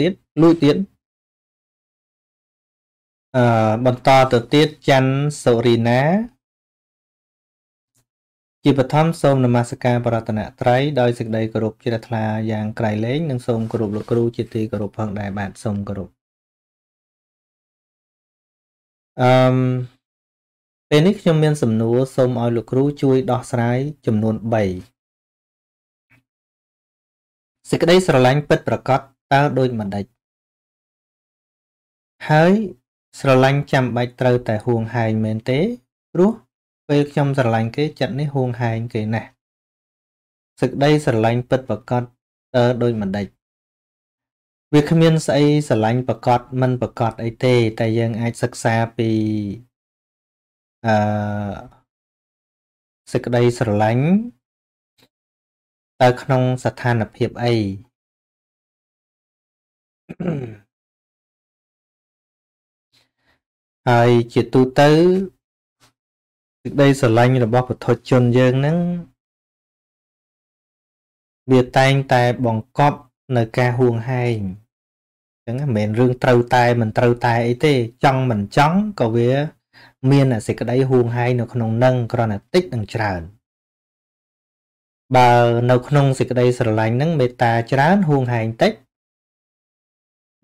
ទៀតលួចទៀតអឺបន្តទៅទៀតច័ន្ទសុរីណា ជាបឋមសូមនមស្ការបរតនត្រ័យដោយសេចក្តីគោរពជ្រះថ្លាយ៉ាងក្រៃលែងនិងសូមគោរពលោកគ្រូជាទីគោរពផងដែរបាទសូមគោរពអឺមពេលនេះខ្ញុំមានសំណួរសូមឲ្យលោកគ្រូជួយដោះស្រាយចំនួន3សេចក្តីស្រឡាញ់ពិតប្រាកដ តើដូចម្ដេចហើយស្រឡាញ់ចាំបាច់ត្រូវតែហួងហែងមែនទេព្រោះពេលខ្ញុំស្រឡាញ់គេចិត្តនេះហួងហែងគេណាស់សេចក្តីស្រឡាញ់ពិតប្រាកដតើដូចម្ដេចវាគ្មានស្អីស្រឡាញ់ប្រកបមិនប្រកបអីទេ តែយើងអាចសិក្សាពីអឺសេចក្តីស្រឡាញ់តើក្នុងស្ថានភាពអី ហើយជាទូទៅសេចក្តីស្រឡាញ់របស់ពុទ្ធជនយើងហ្នឹងវាតែងតែបង្កប់នៅការហួងហែងអញ្ចឹងមិនមែនរឿងត្រូវតែមិនត្រូវតែអីទេ ចង់មិនចង់ក៏វា មានសេចក្តីហួងហែងនៅក្នុងនឹងគ្រាន់តែតិចនិងច្រើនបើនៅក្នុងសេចក្តីស្រឡាញ់ហ្នឹងមេត្តាច្រើនហួងហែងតិច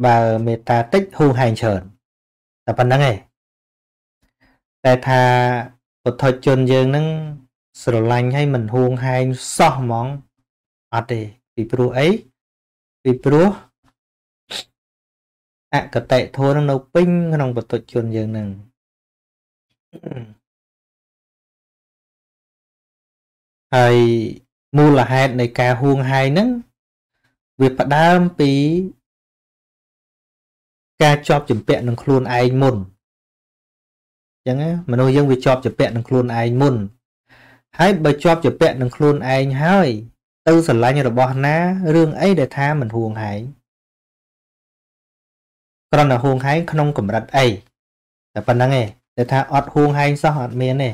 បើមេត្តាតិចហួងហែងច្រើនតែប៉ុណ្្នឹងឯងតែថាពុទ្ធជនយើងហ្នឹងស្រឡាញ់ឲ្យមិនហួងហែងសោះហ្មងអត់ទេពីព្រោះអីពីព្រោះអកតេធម៌នឹងនៅពេញក្នុងពុទ្ធជនយើងហ្នឹងហើយមូលហេតុនៃការហួងហែងហ្នឹងវាផ្ដើមពី ការជាប់ជំពាក់នឹងខ្លួនឯងមុនអញ្ចឹងមនុស្សយើងវាជាប់ជំពាក់នឹងខ្លួនឯងមុនហើយបើជាប់ជំពាក់នឹងខ្លួនឯងហើយ ទៅស្រឡាញ់របស់ណារឿងអីដែលថាមិនហួងហែងគ្រាន់តែហួងហែងក្នុងកម្រិតអីតែប៉ុណ្្នឹងឯងតែថាអត់ហួងហែងសោះអត់មានទេ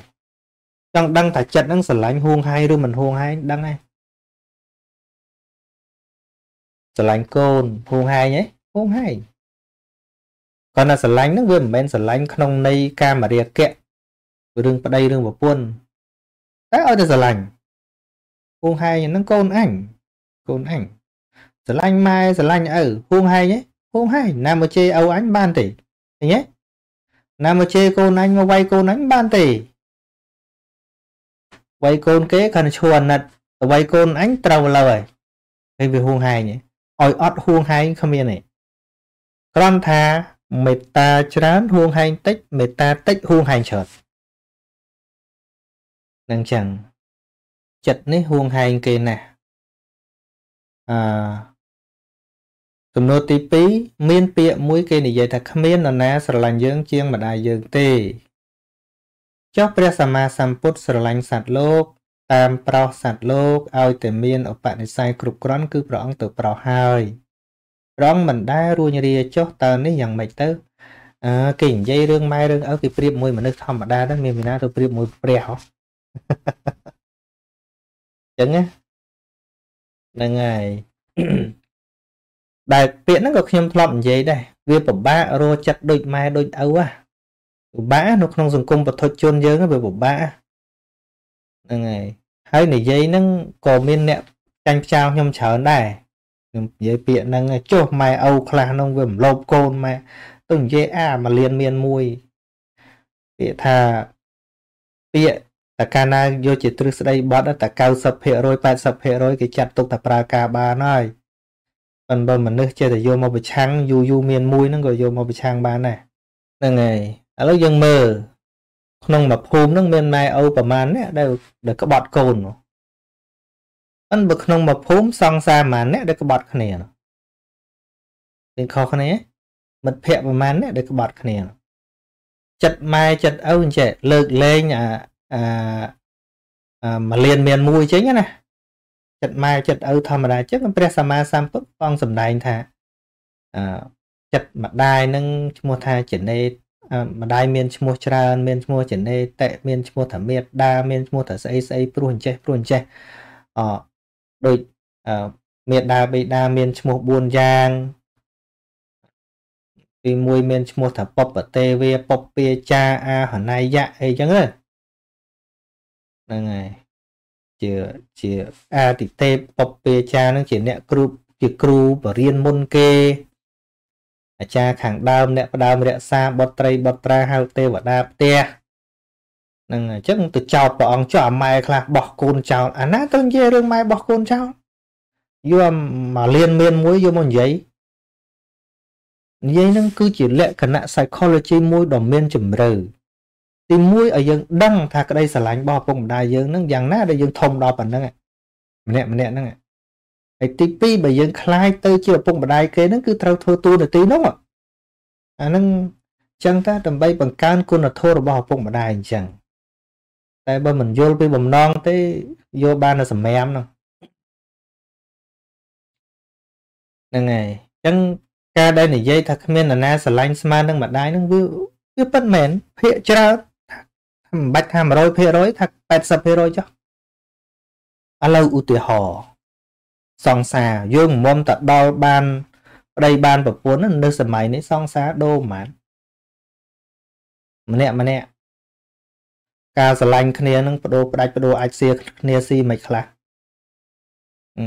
ចង់ដឹងថាចិត្តហ្នឹងស្រឡាញ់ហួងហែងឬមិនហួងហែងដឹងទេស្រឡាញ់កូនហួងហែងហ៎ហួងហែង គាត់ថាស្រឡាញ់ហ្នឹងវាមិនមែនស្រឡាញ់ក្នុងន័យកាមរាគៈរឿងប្តីរឿងប្រពន្ធតែឲ្យតែស្រឡាញ់ហួងហែងហ្នឹងកូនអញកូនអញស្រឡាញ់ម៉ែស្រឡាញ់ឪហួងហែងហ៎ហួងហែងណាមកជេរឪអញបានទេឃើញទេណាមកជេរកូនអញមកវាយកូនអញបានទេវាយកូនគេគាត់ឈួរអាណិតទៅវាយកូនអញត្រូវលើហើយហើយវាហួងហែងឲ្យអត់ហួងហែងគ្មានទេគ្រាន់ថា មេត្តាច្រើនហួងហែងតិចមេត្តាតិចហួងហែងច្រើននឹងចឹងចិត្តនេះហួងហែងគេណាស់អឺសំណួរទី2មានពាក្យមួយគេនិយាយថាគ្មាននរណាស្រឡាញ់យើងជាងម្ដាយយើងទេចុះព្រះសម្មាសម្ពុទ្ធស្រឡាញ់សត្វលោក តាមប្រោសសត្វលោកឲ្យតែមានឧបនិស្ស័យគ្រប់គ្រាន់គឺព្រះអង្គទៅប្រោសហើយព្រះអង្គមិនដែលរួញរាចុះតើនេះយ៉ាងម៉េចទៅអើគេនិយាយរឿងម៉ែរឿងឪគេប្រៀបមួយមនុស្សធម្មតាហ្នឹងមានវិណាទៅប្រៀបមួយព្រះហ៎ចឹងណាហ្នឹងហើយដែលពាក្យហ្នឹងក៏ខ្ញុំធ្លាប់និយាយដែរវាពិបាករកចិត្តដូចម៉ែដូចឪហ៎ពិបាកនៅក្នុងសង្គមបឋិជនយើងវាពិបាកហ្នឹងហើយហើយនិយាយហ្នឹងក៏មានអ្នកចាញ់ផ្ចាលខ្ញុំច្រើនដែរ ខ្ញុំនិយាយពាក្យហ្នឹងចុះម៉ែឪខ្លះហ្នឹងវាមិនលោភកូនម៉ែទៅនិយាយអាមកលៀនមានមួយពាក្យថាពាក្យតែកាលណាយកជាទ្រឹស្ដីបត់តែ90% 80%គេចាត់ទុកថាប្រើការបានហើយប៉ុន្តែមនុស្សចេះតែយកមកប្រឆាំងយូរយូរមានមួយហ្នឹងក៏យកមកប្រឆាំងបានដែរហ្នឹងហើយឥឡូវយើងមើលក្នុងមួយភូមិហ្នឹងមានម៉ែឪប្រមាណអ្នកដែលដែលក្បត់កូនអិ នបើក្នុងមួយភូមិសង្សារប្រមាណអ្នកដែលក្បត់គ្នាមានខុសគ្នាមិត្តភ័ក្តិប្រមាណអ្នកដែលក្បត់គ្នាចិត្តម៉ែចិត្តឪអញ្ចេះលើកលែងអាអាមួយលានមានមួយចឹងណាចិត្តម៉ែចិត្តឪធម្មតាចឹងព្រះសម្មាសម្ពុទ្ធបងសម្ដែងថាអឺចិត្តម្ដាយនឹងឈ្មោះថាចនេម្ដាយមានឈ្មោះច្រើនមានឈ្មោះចនេតិមានឈ្មោះថាមេត្តាមានឈ្មោះថាស្អីស្អីព្រោះអញ្ចេះព្រោះអញ្ចេះអ ដូចមេត្តាបិតាមានឈ្មោះ4យ៉ាងទី1មានឈ្មោះថាពពទេវាពពាចាអាហណៃយៈអីចឹងហ្នឹងហើយជាជាអាទិទេពពពាចានឹងជាអ្នកគ្រូជាគ្រូបរៀនមុនគេអាចារ្យខាងដើមអ្នកផ្ដើមរក្សាបុត្រីបុត្រាហៅទេវតាផ្ទះ ហ្នឹងអញ្ចឹងទៅចោតព្រះអង្គចោលអាម៉ែខ្លះបោះកូនចោលអាណាទៅនិយាយរឿងម៉ែបោះកូនចោលយកមកលៀនមានមួយយកមកនិយាយនិយាយហ្នឹងគឺជាលក្ខណៈ psychology មួយដ៏មានជំរឿទី1ឲ្យយើងដឹងថាក្តីស្រឡាញ់របស់ឪពុកម្ដាយយើងហ្នឹងយ៉ាងណាដែលយើងធំដល់ប៉ុណ្្នឹងម្នាក់ម្នាក់ហ្នឹងហើយទី2បើយើងខ្លាយទៅជាឪពុកម្ដាយគេហ្នឹងគឺត្រូវធ្វើតួនាទីហ្នឹងអាហ្នឹងចឹងតាដើម្បីបង្កើនគុណធម៌របស់ឪពុកម្ដាយអញ្ចឹង តែបើមិនយល់ពីបំណងទេយកបានតែសម្រាមហ្នឹងហ្នឹងហើយអញ្ចឹងការដែលនិយាយថាគ្មាននរណាស្រឡាញ់ស្មើនឹងម្ដាយហ្នឹងវាវាពិតមែនភាកច្រើនមិនបាច់ថា100%ថា80%ចុះឥឡូវឧទាហរណ៍សង្សារយើងមុំទៅដល់បានប្តីបានប្រពន្ធនៅសម័យនេះសង្សារដូរប៉ុន្មានម្នាក់ម្នាក់ ការស្រឡាញ់គ្នានឹងបដូរផ្ដាច់បដូរអាចសៀគ្នាស៊ីមិនខ្លះអឺ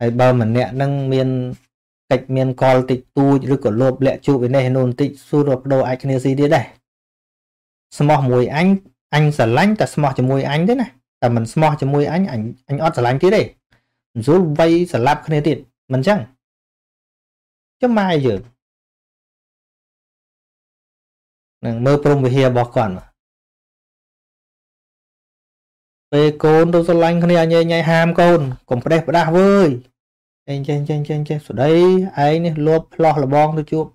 ហើយបើម្នាក់នឹងមានកិច្ចមានកលតិចតួចឬក៏លោភលាក់ជួបឯនេះនោះបន្តិចសួរបដូរអាចគ្នាស៊ីទៀតដែរស្មោះមួយអញអញស្រឡាញ់តែស្មោះជាមួយអញទេណាតែមិនស្មោះជាមួយអញអញអញអត់ស្រឡាញ់ទៀតទេមិនស្រួលវ័យស្លាប់គ្នាទៀតមិនចឹងចាំម៉ែយើងនឹងមើលព្រមវិហាររបស់គាត់ ពេលកូនទៅស្រឡាញ់គ្នាញ៉ៃញ៉ៃហាមកូនកុំផ្ដេសផ្ដាស់វើយអេចេះចេះចេះចេះស្ដីឯងនេះលបផ្លោះលបងទៅជួប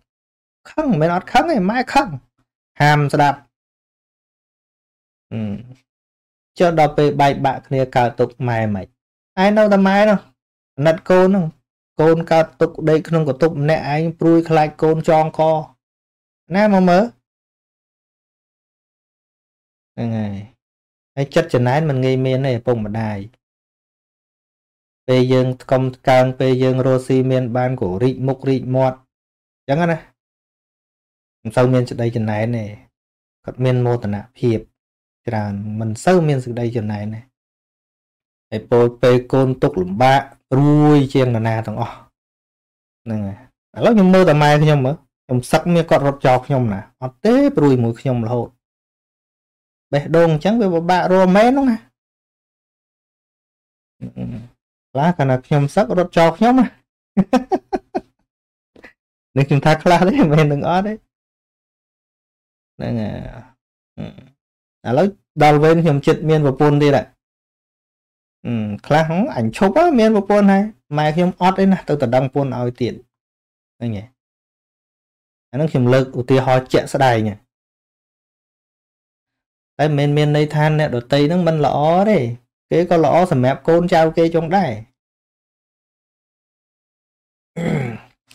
ខឹងមិនមែនអត់ខឹងទេម៉ែខឹងហាមស្ដាប់ចុះដល់ពេលបែកបាក់គ្នាកើតទុកម៉ែមិនឯនៅតែម៉ែនោះណិតកូនហ្នឹងកូនកើតទុកដេកក្នុងកតុបម្នាក់ឯងព្រួយខ្លាចកូនចងកណាមកមើលហ្នឹងហើយ ហើយចិត្តចំណែនមិនងាយមានទេឪពុកម្ដាយពេលយើងថ្កុំថ្កើងពេលយើងរស់ស៊ីមាន បានក៏រីកមុខរីកមាត់អញ្ចឹងណាមិនសូវមានសេចក្តីចំណែនទេគាត់មានមោទនភាពច្រើនមិនសូវមានសេចក្តីចំណែនទេហើយពោលពេលកូនទុកលំបាករួយជាងនរណាទាំងអស់ហ្នឹងហើយឥឡូវខ្ញុំមើលតែម៉ែខ្ញុំមើលខ្ញុំសឹកមានគាត់រត់ចោលខ្ញុំណាអត់ទេព្រួយមួយខ្ញុំរហូត បេះដូងអញ្ចឹងវាពិបាករស់មែនហ្នឹងណាខ្លះកាលណាខ្ញុំសឹករត់ចោលខ្ញុំណានេះខ្ញុំថាខ្លះទេមិនមែនទាំងអត់ទេហ្នឹងឥឡូវដល់វេនខ្ញុំចិត្តមានប្រពន្ធទៀតអឺខ្លះអញឈប់មានប្រពន្ធហើយម៉ែខ្ញុំអត់ទេណាទៅតដងប្រពន្ធឲ្យទៀតហ្នឹងឯងអានឹងខ្ញុំលើកឧទាហរណ៍ជាក់ស្ដែង តែមិនមែនមានន័យថាអ្នកដតីហ្នឹងមិនល្អទេគេក៏ល្អសម្រាប់កូនចៅគេចុងដែរ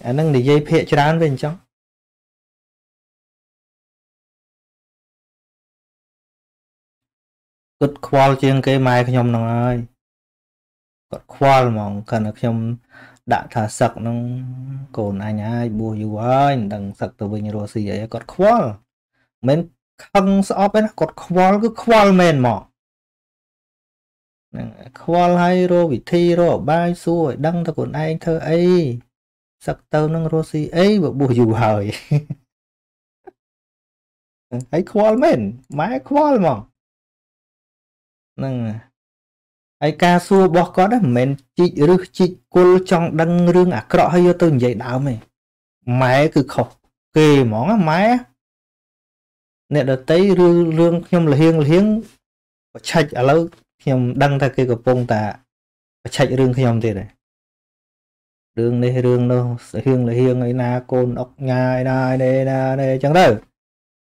អានឹងនិយាយភាកច្រើនវិញអញ្ចឹងគាត់ខ្វល់ជាងគេម៉ែខ្ញុំហ្នឹងហើយគាត់ខ្វល់ហ្មងគាត់ថាខ្ញុំដាក់ថាសឹកហ្នឹងកូនអញហើយបួសយូរហើយមិនដឹងសឹកទៅវិញរស់ស៊ីអីគាត់ខ្វល់មិន ខឹងស្អប់ទេណាគាត់ខ្វល់គឺខ្វល់មែនមកហ្នឹងខ្វល់ហើយរកវិធីរកបាយសួរឲ្យដឹងថាខ្លួនឯងធ្វើអីសឹកទៅនឹងរស់ស៊ីអីបើបួសយូរហើយហើយខ្វល់មែនម៉ែខ្វល់ហ្មងហ្នឹងហើយការសួររបស់គាត់មិនមែនជីកឬជីកគុលចង់ដឹងរឿងអាក្រក់ហើយយកទៅនិយាយដើមទេម៉ែគឺខុសគេហ្មងម៉ែ អ្នកដតីរឿងរឿងខ្ញុំលហៀងលហៀងបច្ឆិចឥឡូវខ្ញុំដឹងថាគេកំពុងតែបច្ឆិចរឿងខ្ញុំទៀតហើយរឿងនេះរឿងនោះហៀងលហៀងអីណាកូនអុកញ៉ាអីណានេះណានេះអញ្ចឹងទៅ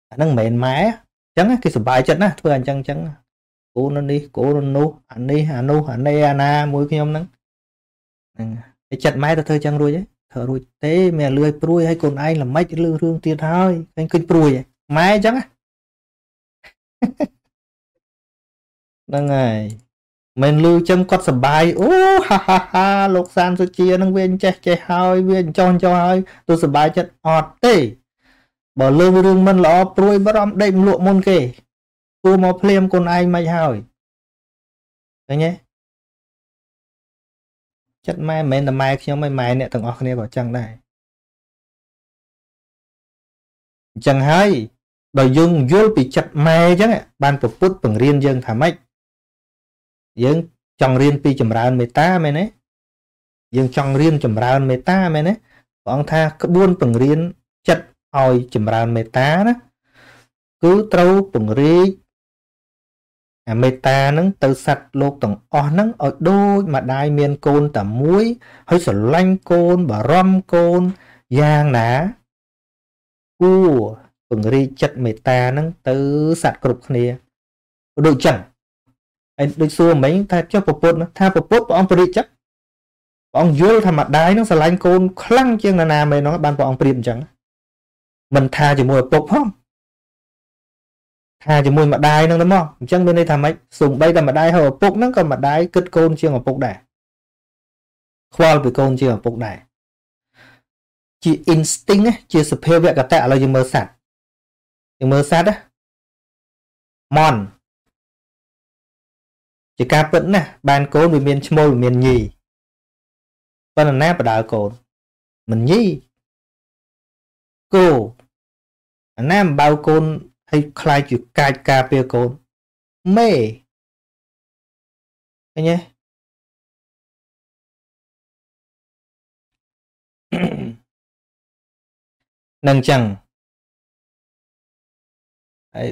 អាហ្នឹងមិនមែនម៉ែអញ្ចឹងគេសុបាយចិត្តណាធ្វើអញ្ចឹងអញ្ចឹងគូននេះគូននោះអានេះអានោះអានេះអាណាមួយខ្ញុំហ្នឹងហ្នឹងតែចិត្តម៉ែទៅធ្វើចឹងរួចទេធ្វើរួចទេមានលឿយព្រួយឲ្យកូនឯងល្មិចលឺរឿងទៀតហើយឃើញឃើញព្រួយម៉ែអញ្ចឹង ហ្នឹងហើយមិនលឺចឹងគាត់សបាយអូហាហាហាលោកសានសុជានឹងវាចេះចេះហើយវាចោះចោះហើយទូសបាយចិត្តអត់ទេបើលើរឿងមិនល្អព្រួយបារម្ភដេកមលក់មុនគេទួមកភ្លាមខ្លួនឯងមិនហើយឃើញទេចិត្តម៉ែមិនមែនតែម៉ែខ្ញុំឯម៉ែអ្នកទាំងអស់គ្នាក៏ចឹងដែរអញ្ចឹងហើយ ដល់យើងយល់ពីចិត្តម៉ែអញ្ចឹងបានពពុទ្ធបង្រៀនយើងថាម៉េចយើងចង់រៀនពីចម្រើនមេត្តាមែនទេយើងចង់រៀនចម្រើនមេត្តាមែនទេព្រះអង្គថាក្បួនបង្រៀនចិត្តឲ្យចម្រើនមេត្តាណាគឺត្រូវពង្រីកអាមេត្តានឹងទៅសัตว์លោកទាំងអស់ហ្នឹងឲ្យដូចម្ដាយមានកូនតែមួយហើយស្រឡាញ់កូនបារម្ភកូនយ៉ាងណាគួរ ពង្រីកចិត្តមេត្តាហ្នឹងទៅសัตว์គ្រប់គ្នាដូចចឹងហើយដូចសួរមិញថាចុះពពុទ្ធថាពពុទ្ធព្រះអង្គពរិចិត្តព្រះអង្គយល់ថាម្ដាយនឹងស្រឡាញ់កូនខ្លាំងជាងណានាមែនហ្នឹងបានព្រះអង្គប្រៀបអញ្ចឹងមិនថាជាមួយឪពុកផងថាជាមួយម្ដាយនឹងទៅមកអញ្ចឹងមានន័យថាម៉េចសំបីតែម្ដាយហើយឪពុកហ្នឹងក៏ម្ដាយគិតកូនជាងឪពុកដែរខ្វល់ពីកូនជាងឪពុកដែរជា instinct ជាសភាវកតៈឥឡូវយើងមើលសត្វ យើងមើលសត្វណាមន់ជាការពិតណាស់បានកូនវាមានឈ្មោលវាមានញីប៉ុន្តែណាបដើកូនមិនញីគោអាណាមិនបៅកូនឲ្យខ្លាយជាកាចការពារកូនមេឃើញទេនឹងចឹង ហើយ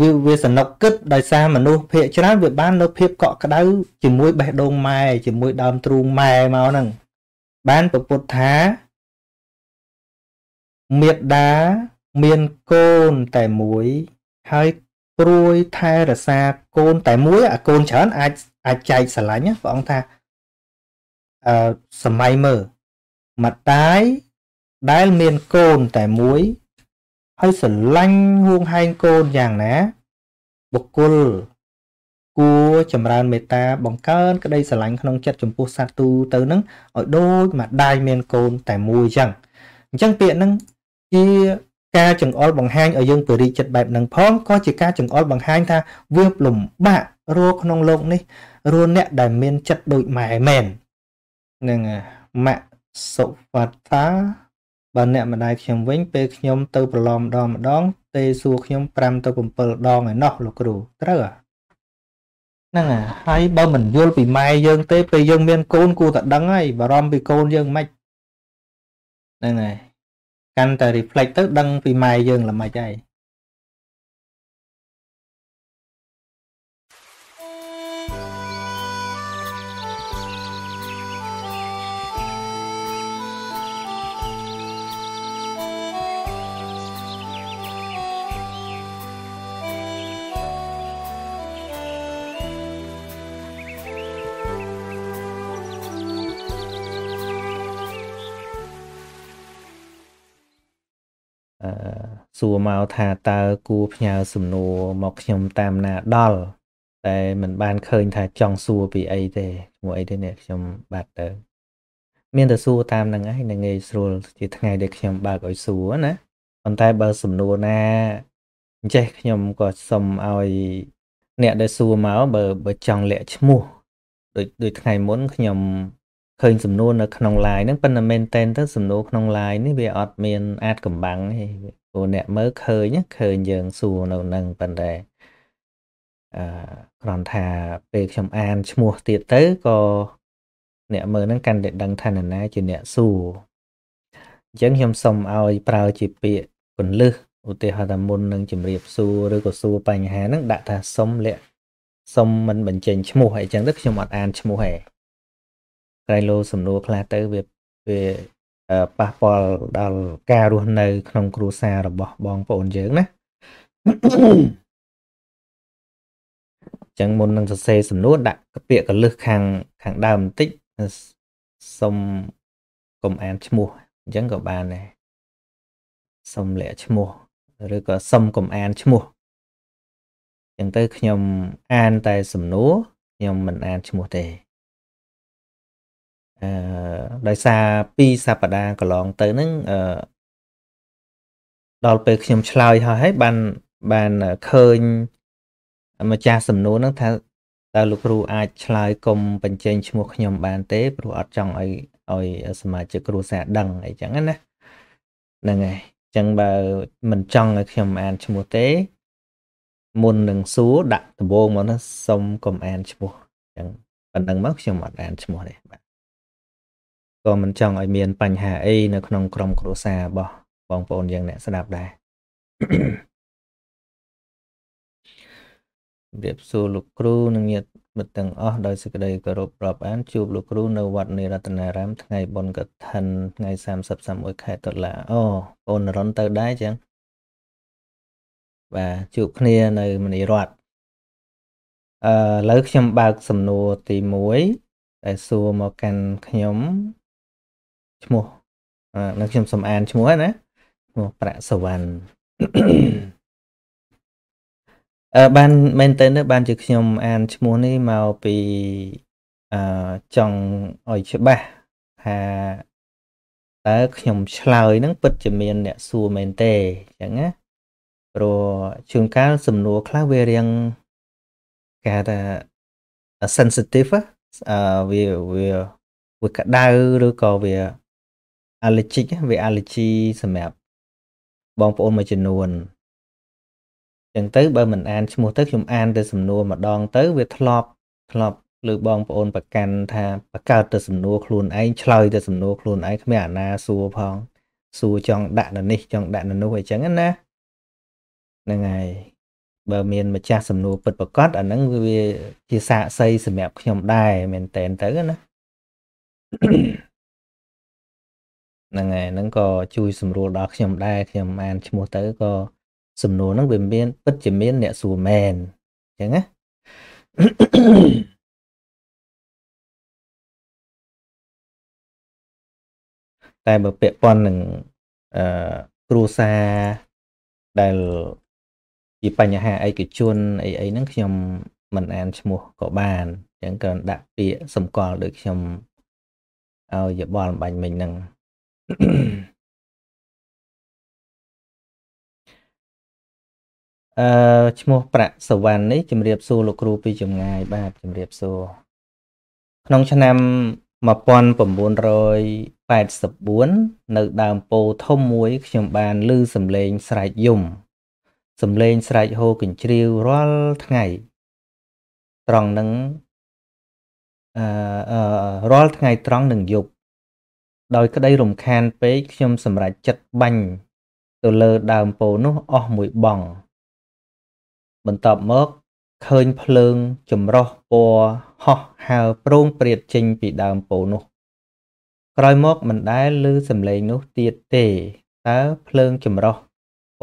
វាវាសនុកគិតដោយសារមនុស្សភាកច្រើនវាបាននៅភាពកក់ក្ដៅជាមួយបេះដូងម៉ែជាមួយដើមទ្រូងម៉ែមកហ្នឹងបានប្រពុតថាមេត្តាមានកូនតែមួយហើយព្រួយថែរក្សាកូនតែមួយអាកូនច្រើនអាចអាចចែកស្រឡាញ់ព្រះអង្គថាអឺសម័យមើលម្ដាយដែលមានកូនតែមួយ ហើយស្រឡាញ់ហួងហែងកូនយ៉ាងណាបុគ្គលគួរចម្រើនមេត្តាបង្កើនក្តីស្រឡាញ់ក្នុងចិត្តចំពោះសត្វទូទៅនឹងឲ្យដូចម្ដាយមានកូនតែមួយអញ្ចឹងអញ្ចឹងពាក្យហ្នឹងជាការចង្អុលបង្ហាញឲ្យយើងពរិចិត្តបែបហ្នឹងផងក៏ជាការចង្អុលបង្ហាញថាវាលំបាករស់ក្នុងโลกនេះរស់អ្នកដែលមានចិត្តដូចម៉ែមែននឹងម៉ាក់សុវត្តា បើអ្នកម្ដាយខ្ញុំវិញពេលខ្ញុំទៅប្រឡំម្ដងម្ដង ទេសួរខ្ញុំ5ទៅ7ដងឯណោះលោកគ្រូត្រូវហ្នឹងហើយបើមិនយល់ពីម៉ែយើងទេពេលយើងមានកូនគួរតែដឹងហើយបារម្ភពីកូនយើងមិនហ្នឹងហើយកាន់តែ reflect ទៅដឹងពីម៉ែយើងល្មិចហើយ សួរមកថាតើគួរផ្ញើសំណួរមកខ្ញុំតាមណាដល់តែមិនបានឃើញថាចង់សួរពីអីទេឈ្មោះអីទេនេះខ្ញុំបាត់ទៅមានតែសួរតាមហ្នឹងឯងនឹងងាយស្រួលជាថ្ងៃដែលខ្ញុំបើកឲ្យសួរណាប៉ុន្តែបើសំណួរណាអញ្ចេះខ្ញុំក៏សុំឲ្យអ្នកដែលសួរមកបើបើចង់លាក់ឈ្មោះដូចដូចថ្ងៃមុនខ្ញុំ ឃើញសំណួរនៅក្នុង line ហ្នឹងប៉ុន្តែមែនតែនទៅសំណួរក្នុង line នេះវាអត់មានអាចកំបាំងទេព្រោះអ្នកមើលឃើញឃើញយើងសួរនៅនឹងប៉ុន្តែអឺគ្រាន់ថាពេលខ្ញុំអានឈ្មោះទៀតទៅក៏អ្នកមើលហ្នឹងកាន់តែដឹងថានរណាជាអ្នកសួរអញ្ចឹងខ្ញុំសុំឲ្យប្រើជាពាក្យពន្លឹះឧទាហរណ៍ថាមុននឹងជម្រាបសួរឬក៏សួរបញ្ហាហ្នឹងដាក់ថាសុំលាក់សុំមិនបញ្ចេញឈ្មោះអីចឹងទៅខ្ញុំអត់អានឈ្មោះទេ ក្រែងលោសំណួរខ្លះទៅវាវាប៉ះពាល់ដល់ការរស់នៅ ក្នុងគ្រួសាររបស់បងប្អូនយើងណាចឹងមុននឹងសរសេរសំណួរដាក់ពាក្យកលឹះខាងខាងដើមបន្តិចសុំកុំអានឈ្មោះអញ្ចឹងក៏បានដែរសុំលាក់ឈ្មោះឬក៏សុំកុំអានឈ្មោះអញ្ចឹងទៅខ្ញុំអានតែសំណួរខ្ញុំមិនអានឈ្មោះទេ អឺដោយសារ2សប្តាហ៍កន្លងទៅហ្នឹងអឺដល់ពេលខ្ញុំឆ្លើយហើយហើយបានបានឃើញម្ចាស់សំណួរហ្នឹងថាតើលោកគ្រូអាចឆ្លើយកុំបញ្ចេញឈ្មោះខ្ញុំបានទេព្រោះអត់ចង់ឲ្យឲ្យសមាជិកគ្រួសារដឹងអីចឹងណាហ្នឹងហើយអញ្ចឹងបើមិនចង់ឲ្យខ្ញុំអានឈ្មោះទេមុននឹងសួរដាក់ដំបងមកណាសុំកុំអានឈ្មោះអញ្ចឹងប៉ុណ្ណឹងមកខ្ញុំអត់អានឈ្មោះទេបាទ ក៏មិនចង់ឲ្យមានបញ្ហាអីនៅក្នុងក្រុមគ្រួសាររបស់បងប្អូនយើងអ្នកស្ដាប់ដែរជំរាបសួរលោកគ្រូនិងញាតិមិត្តទាំងអស់ដោយសេចក្តីគោរពរាប់អានជួបលោកគ្រូនៅវត្តនិរតនារាមថ្ងៃបុណ្យកឋិនថ្ងៃ30 31ខែតុលាអូបងរនទៅដែរចឹងបាទជួបគ្នានៅមនីរតអឺឥឡូវខ្ញុំបើកសំណួរទី1ដែលសួរមកកាន់ខ្ញុំ ឈ្មោះនៅខ្ញុំសំអានឈ្មោះណាឈ្មោះប្រាក់សវណ្ណអឺបានមែនតើបានជាខ្ញុំអានឈ្មោះនេះមកពីអឺចង់ឲ្យច្បាស់ថាតើខ្ញុំឆ្លើយនឹងពិតជាមានអ្នកសួរមែនទេអញ្ចឹងណាព្រោះជួនកាលសំណួរខ្លះវារៀងគេហៅថា sensitive អឺវាវាវាក្តៅឬក៏វា allergic វា allergy សម្រាប់បងប្អូនមួយចំនួនចឹងទៅបើមិនអានឈ្មោះទៅខ្ញុំអានតែសំណួរម្ដងទៅវាធ្លាប់ធ្លាប់លើបងប្អូនប្រកាន់ថាបកើតទៅសំណួរខ្លួនឯងឆ្លើយទៅសំណួរខ្លួនឯងគ្មានអាណាសួរផងសួរចង់ដាក់នៅនេះចង់ដាក់នៅនោះអីចឹងណាហ្នឹងហើយបើមានម្ចាស់សំណួរពិតប្រកបអាហ្នឹងវាជាសាកសីសម្រាប់ខ្ញុំដែរមែនតែនទៅណា ហ្នឹងហើយហ្នឹងក៏ជួយសម្រួលដល់ខ្ញុំដែរខ្ញុំអានឈ្មោះទៅក៏សំណួរហ្នឹងវាមានពិតជាមានអ្នកសួរមែនអញ្ចឹងណាតែបើពាក់ព័ន្ធនឹងអឺគ្រួសារដែលជាបញ្ហាឯកជនអីអីហ្នឹងខ្ញុំមិនអានឈ្មោះក៏បានអញ្ចឹងក៏ដាក់ពាក្យសម្គាល់ដូចខ្ញុំឲ្យយបល់បាញ់មិញហ្នឹង អឺឈ្មោះប្រាក់សវណ្ណនេះជំរាបសួរលោកគ្រូពីចម្ងាយបាទជំរាបសួរក្នុងឆ្នាំ1984នៅដើមពោធំមួយខ្ញុំបានឮសំឡេងស្រែកយំសំឡេងស្រែកហូរកញ្ជ្រៀវរាល់ថ្ងៃត្រង់នឹងអឺរាល់ថ្ងៃត្រង់នឹងយប់ ដោយក្តីរំខានពេកខ្ញុំសម្រេចចិត្តបាញ់ទៅលើដើមពោនោះអស់មួយបង់បន្ទាប់មកឃើញភ្លើងចម្រុះពណ៌ហោះហើរប្រងព្រាតចេញពីដើមពោនោះ ក្រោយមកមិនដែលឮសំឡេងនោះទៀតទេតើភ្លើងចម្រុះ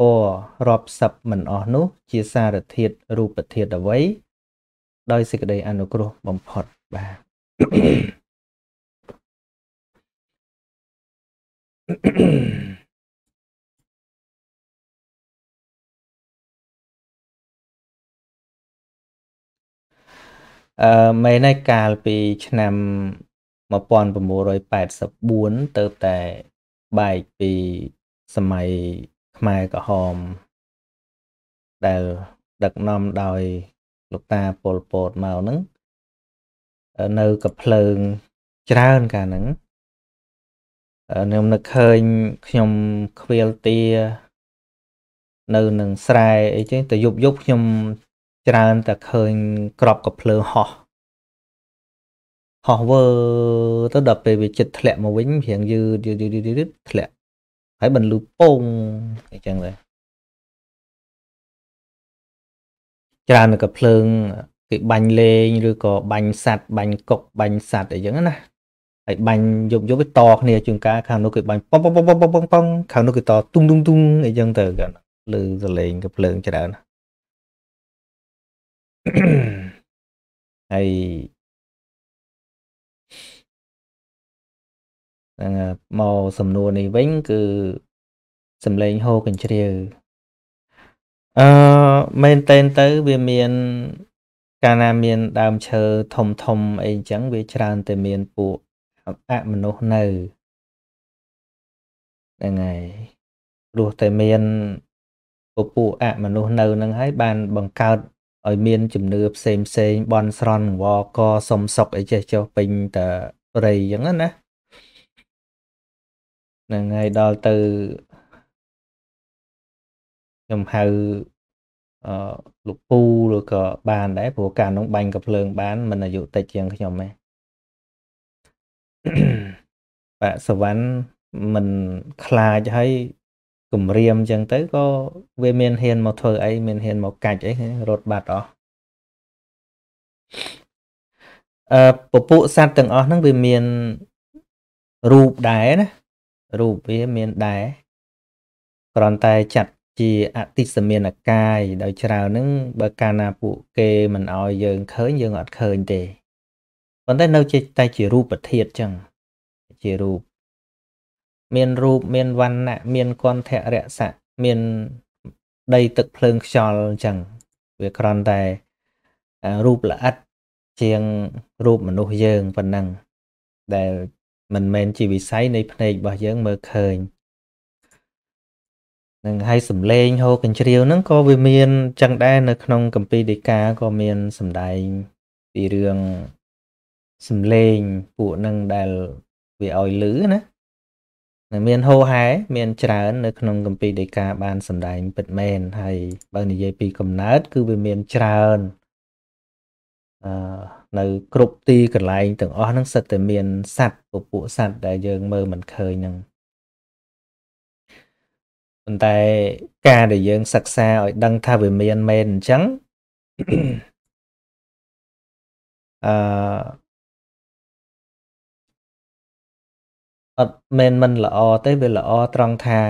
ពណ៌រាប់សិបមិនអស់នោះជាសារធាតុរូបធាតុអ្វីដោយសេចក្តីអនុគ្រោះបំផុតបាទ អឺមែនហើយកាលពីឆ្នាំ1984ទៅតែបែកពីសម័យខ្មែរក្រហម ដែលដឹកនាំដោយលោកតាប៉ុលពតមកហ្នឹងនៅកភ្លើងច្រើនកាលហ្នឹង ខ្ញុំនឹកឃើញខ្ញុំខ្វៀលទានៅនឹងស្រែអីចឹងទៅយប់យប់ខ្ញុំច្រើនតែឃើញក្របកភ្លើងហោះហោះវើទៅដល់ពេលវាចិត្តធ្លាក់មកវិញរៀងយឺតយឺតយឺតយឺតធ្លាក់ហើយបន្លឺពងអញ្ចឹងដែរច្រើននៅកភ្លើងគេបាញ់លេងឬក៏បាញ់សัตว์បាញ់កុកបាញ់សัตว์អីចឹងណា ហើយបាញ់យប់យប់ទៅតគ្នាជួនកាលខាងនោះគេបាញ់ប៉ុងប៉ុងប៉ុងប៉ុងប៉ុងប៉ុងខាងនោះគេតទុងទុងទុងអីចឹងទៅគាត់លឺសលេងកភ្លើងច្រើនហើយហ្នឹងមកសំណួរនេះវិញគឺសំឡេងហូរកញ្ជ្រៀវអឺមែនតែនទៅវាមានកាលណាមានដើមឈើធំធំអីអញ្ចឹងវាច្រើនតែមានពួក អមនុស្សនៅហ្នឹងហើយព្រោះតែមានពពួកអមនុស្សនៅនឹងហើយបានបង្កើតឲ្យមានជំនឿផ្សេងផ្សេងបន់ស្រន់វកសុំសុកអីចេះចុះពេញតែព្រៃអញ្ចឹងណាហ្នឹងហើយដល់ទៅខ្ញុំហៅអឺលោកពូឬក៏បានដែរព្រោះការនោះបាញ់កំភ្លើងបានមិនអាយុតិចជាងខ្ញុំទេ បាក់សវណ្ណមិនខ្លាចហើយគម្រាមអញ្ចឹងទៅក៏វាមានហ៊ានមកធ្វើអីមានហ៊ានមកកាច់អីរត់បាត់អស់អឺពពួកសត្វទាំងអស់ហ្នឹងវាមានរូបដែរណារូបវាមានដែរគ្រាន់តែចាត់ជាអតិសមានកាយដោយច្រើនហ្នឹងបើកាលណាពួកគេមិនអោយយើងឃើញយើងអត់ឃើញទេ ប៉ុន្តែនៅជាតែជារូបធាតុចឹងជារូបមានរូបមានវណ្ណៈមានកន្ធៈរស័កមានដីទឹកភ្លើងខ្យល់អញ្ចឹងវាគ្រាន់តែរូបល្អិតជាងរូបមនុស្សយើងប៉ុណ្ណឹងដែលមិនមែនជាវិស័យនៃភ្នែករបស់យើងមើលឃើញនឹងហើយសំឡេងហូកញ្ជ្រៀវហ្នឹងក៏វាមានចឹងដែរនៅក្នុងកម្ពីដីកាក៏មានសម្ដែងពីរឿង សំឡេងពួកហ្នឹងដែលវាឲ្យលឺណានឹងមានហោហែមានច្រើននៅក្នុងកម្ពីដីកាបានសម្ដែងពិតមែនហើយបើនិយាយពីកំណើតគឺវាមានច្រើនអឺនៅគ្រប់ទីកន្លែងទាំងអស់ហ្នឹងសិតតែមានសัตว์ពពួកសัตว์ដែលយើងមើលមិនឃើញហ្នឹងប៉ុន្តែការដែលយើងសិក្សាឲ្យដឹងថាវាមានមែនអញ្ចឹងអឺ អត់មែនមិនល្អទេវាល្អត្រង់ថា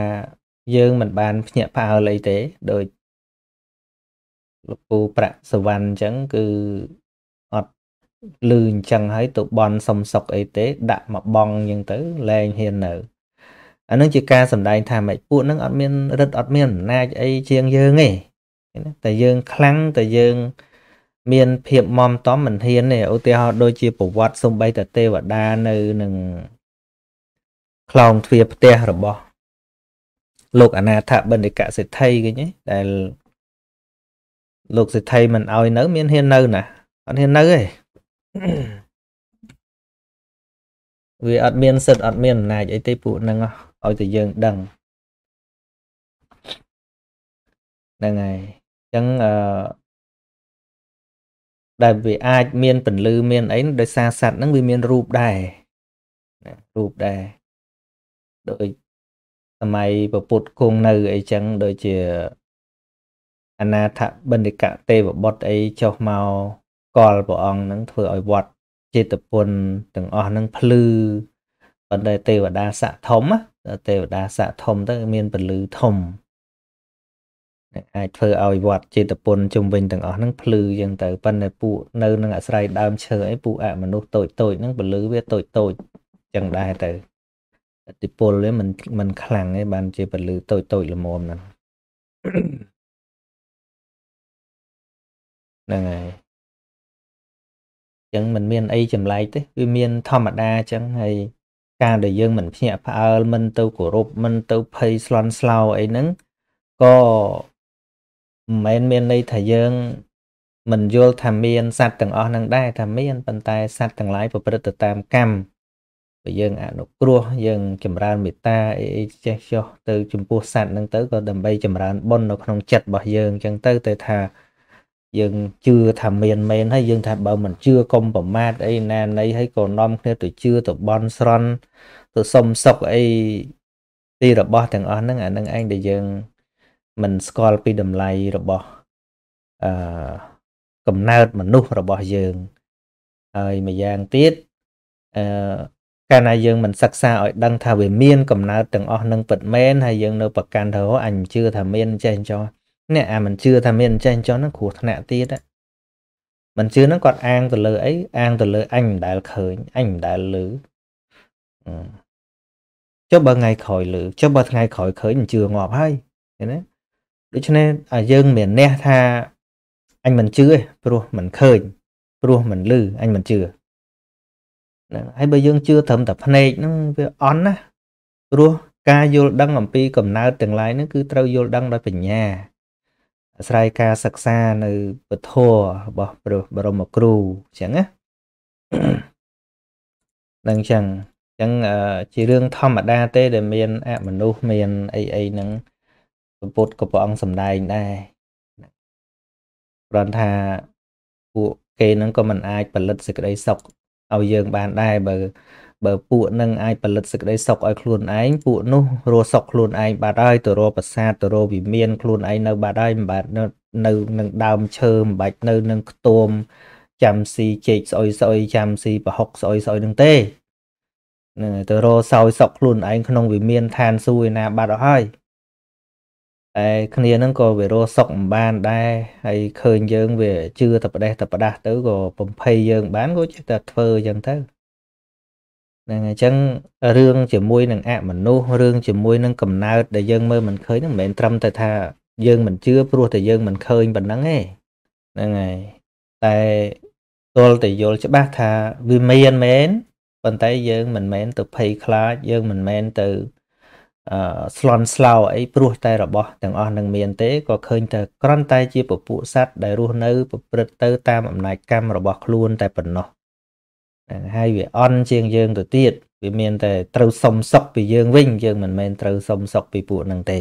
យើងមិនបានភ្ញាក់ផ្អើលអីទេដូចលោកពូប្រាក់សវណ្ណអញ្ចឹងគឺអត់លឺអញ្ចឹងហើយទៅបន់សុំសុកអីទេ ដាក់មកបងអញ្ចឹងទៅលែងហ៊ាននៅអានឹងជាការសម្ដែងថាមិនពួកនឹងអត់មានរិទ្ធអត់មានអំណាចអីជាងយើងទេតែយើងខ្លាំងតែយើងមានភាពមមតំមិនហ៊ានទេឧទាហរណ៍ដូចជាប្រវត្តិសំបីតទេវតានៅនឹង ខ្លោងទ្វារផ្ទះរបស់ លោកអនាថបណ្ឌិកសេដ្ឋីគេញដែលលោកសេដ្ឋីមិនអោយនៅ មានហ៊ាននៅណាអត់ហ៊ាននៅទេវាអត់មានសិទ្ធអត់មានអំណាចអីទេពួកហ្នឹងឲ្យតែយើងដឹងហ្នឹងហើយអញ្ចឹងអឺដែលវាអាចមានពន្លឺមានអីដោយសារសัตว์ហ្នឹងវាមានរូបដែររូបដែរ ដោយសម័យពពុទ្ធគង់នៅអីចឹងដូចជាអនាថបណ្ឌិកទេវបុត្រអីចុះមកកលព្រះអង្គនឹងធ្វើឲ្យវត្តចេតពុនទាំងអស់នឹងភ្លឺប៉ុន្តែទេវតាស័កធំទេវតាស័កធំទៅមានពលឺធំអាចធ្វើឲ្យវត្តចេតពុនជុំវិញទាំងអស់ហ្នឹងភ្លឺយ៉ាងទៅប៉ុន្តែពួកនៅនឹងអាស្រ័យដើមឈើអីពួកអមនុស្សតូចតូចហ្នឹងពលឺវាតូចតូចចឹងដែរទៅ ឥទ្ធិពលវាមិនមិនខ្លាំងទេបានជាពលឺតូចតូចល្មមហ្នឹងហ្នឹងហើយចឹងมันមានអីចម្លែកទេវាមានធម្មតាចឹងហើយការដែលយើងមិនភ្ញាក់ផ្អើលមិនទៅគោរពមិនទៅភ័យស្លន់ស្លោអីហ្នឹងក៏មិនមែនមានន័យថាយើងមិនយល់ថាមានសត្វទាំងអស់ហ្នឹងដែរថាមានប៉ុន្តែសត្វទាំងឡាយប្រព្រឹត្តទៅតាមកម្ម បើយើងអនុគ្រោះយើងចម្រើនមេត្តាអីចេះចុះទៅចំពោះសត្វហ្នឹងទៅក៏ដើម្បីចម្រើនបុណ្យនៅក្នុងចិត្តរបស់យើងអញ្ចឹងទៅតែថាយើងជឿថាមានមែនហើយយើងថាបើមិនជឿកុំប្រមាថអីណានៃហើយក៏នាំគ្នាទៅជឿទៅបន់ស្រន់ទៅសុំសុកអីទីរបស់ទាំងអស់ហ្នឹងអានឹងឯងដែលយើងមិនស្គាល់ពីតម្លៃរបស់អឺកំណើតមនុស្សរបស់យើងហើយម្យ៉ាងទៀតអឺ កាលណាយើងមិនសិក្សាឲ្យដឹងថាវាមានកំណើតទាំងអស់នឹងពិតមែនហើយយើងនៅប្រកាន់ថាអញជឿថាមានចេះចោះអ្នកអាមិនជឿថាមានចេះចោះហ្នឹងគ្រោះថ្នាក់ទៀតមិនជឿហ្នឹងគាត់អាងទៅលើអីអាងទៅលើអញមិនដែលឃើញអញមិនដែលឮចុះបើថ្ងៃក្រោយឮចុះបើថ្ងៃក្រោយឃើញជឿងាប់ហើយឃើញទេដូច្នេះយើងមានអ្នកថាអញមិនជឿទេព្រោះមិនឃើញព្រោះមិនឮអញមិនជឿ ហ្នឹងហើយបើយើងជឿត្រឹមតែភ្នែកហ្នឹងវាអន់ណាព្រោះការយល់ដឹងអំពីកំណើតទាំងឡាយហ្នឹងគឺត្រូវយល់ដឹងដោយបញ្ញាអាស្រ័យការសិក្សានៅពធរបស់ព្រះបរមគ្រូអញ្ចឹងណានឹងអញ្ចឹងអញ្ចឹងជារឿងធម្មតាទេដែលមានអមនុស្សមានអីអីហ្នឹងពុទ្ធក៏ព្រះអង្គសម្ដែងដែរព្រោះថាពួកគេហ្នឹងក៏មិនអាចផលិតសេចក្តីសុខ ឲ្យយើងបានដែរបើបើពួកនឹងអាចផលិតសេចក្តីសុខឲ្យខ្លួនឯងពួកនោះរស់សុខខ្លួនឯងបាត់ហើយទៅរកប្រាសាទទៅរកវិមានខ្លួនឯងនៅបាត់ហើយមិនបាត់នៅនឹងដើមឈើមិនបាច់នៅនឹងខ្ទមចាំស៊ីចេកស្អុយស្អុយចាំស៊ីប្រហុកស្អុយស្អុយនឹងទេនឹងទៅរកសោយសុខខ្លួនឯងក្នុងវិមានឋានសួគ៌ឯណាបាត់អស់ហើយ តែគ្នានឹងក៏វារស់សុខមិនបានដែរហើយឃើញយើងវាជឿតែប្រដេះតែប្រដាស់ទៅក៏បំភ័យយើងបានក៏ចេះតែធ្វើអញ្ចឹងទៅហ្នឹងអញ្ចឹងរឿងជាមួយនឹងអមនុស្សរឿងជាមួយនឹងកំណើតដែលយើងមើលមិនឃើញហ្នឹងមិនមែនត្រឹមតែថាយើងមិនជឿព្រោះតែយើងមិនឃើញប៉ុណ្ណឹងទេហ្នឹងហើយតែទល់តែយល់ច្បាស់ថាវាមានមែនប៉ុន្តែយើងមិនមែនទៅភ័យខ្លាចយើងមិនមែនទៅអឺ ស្លន់ស្លោអីព្រោះតែរបស់ទាំងអស់នឹងមានទេក៏ឃើញតែគ្រាន់តែជាពពួកសត្វដែលរស់នៅប្រព្រឹត្តទៅតាមអំណាចកម្មរបស់ខ្លួនតែប៉ុណ្ណោះហ្នឹងហើយវាអន់ជាងយើងទៅទៀតវាមានតែត្រូវសុំសុកពីយើងវិញយើងមិនមែនត្រូវសុំសុកពីពួកហ្នឹងទេ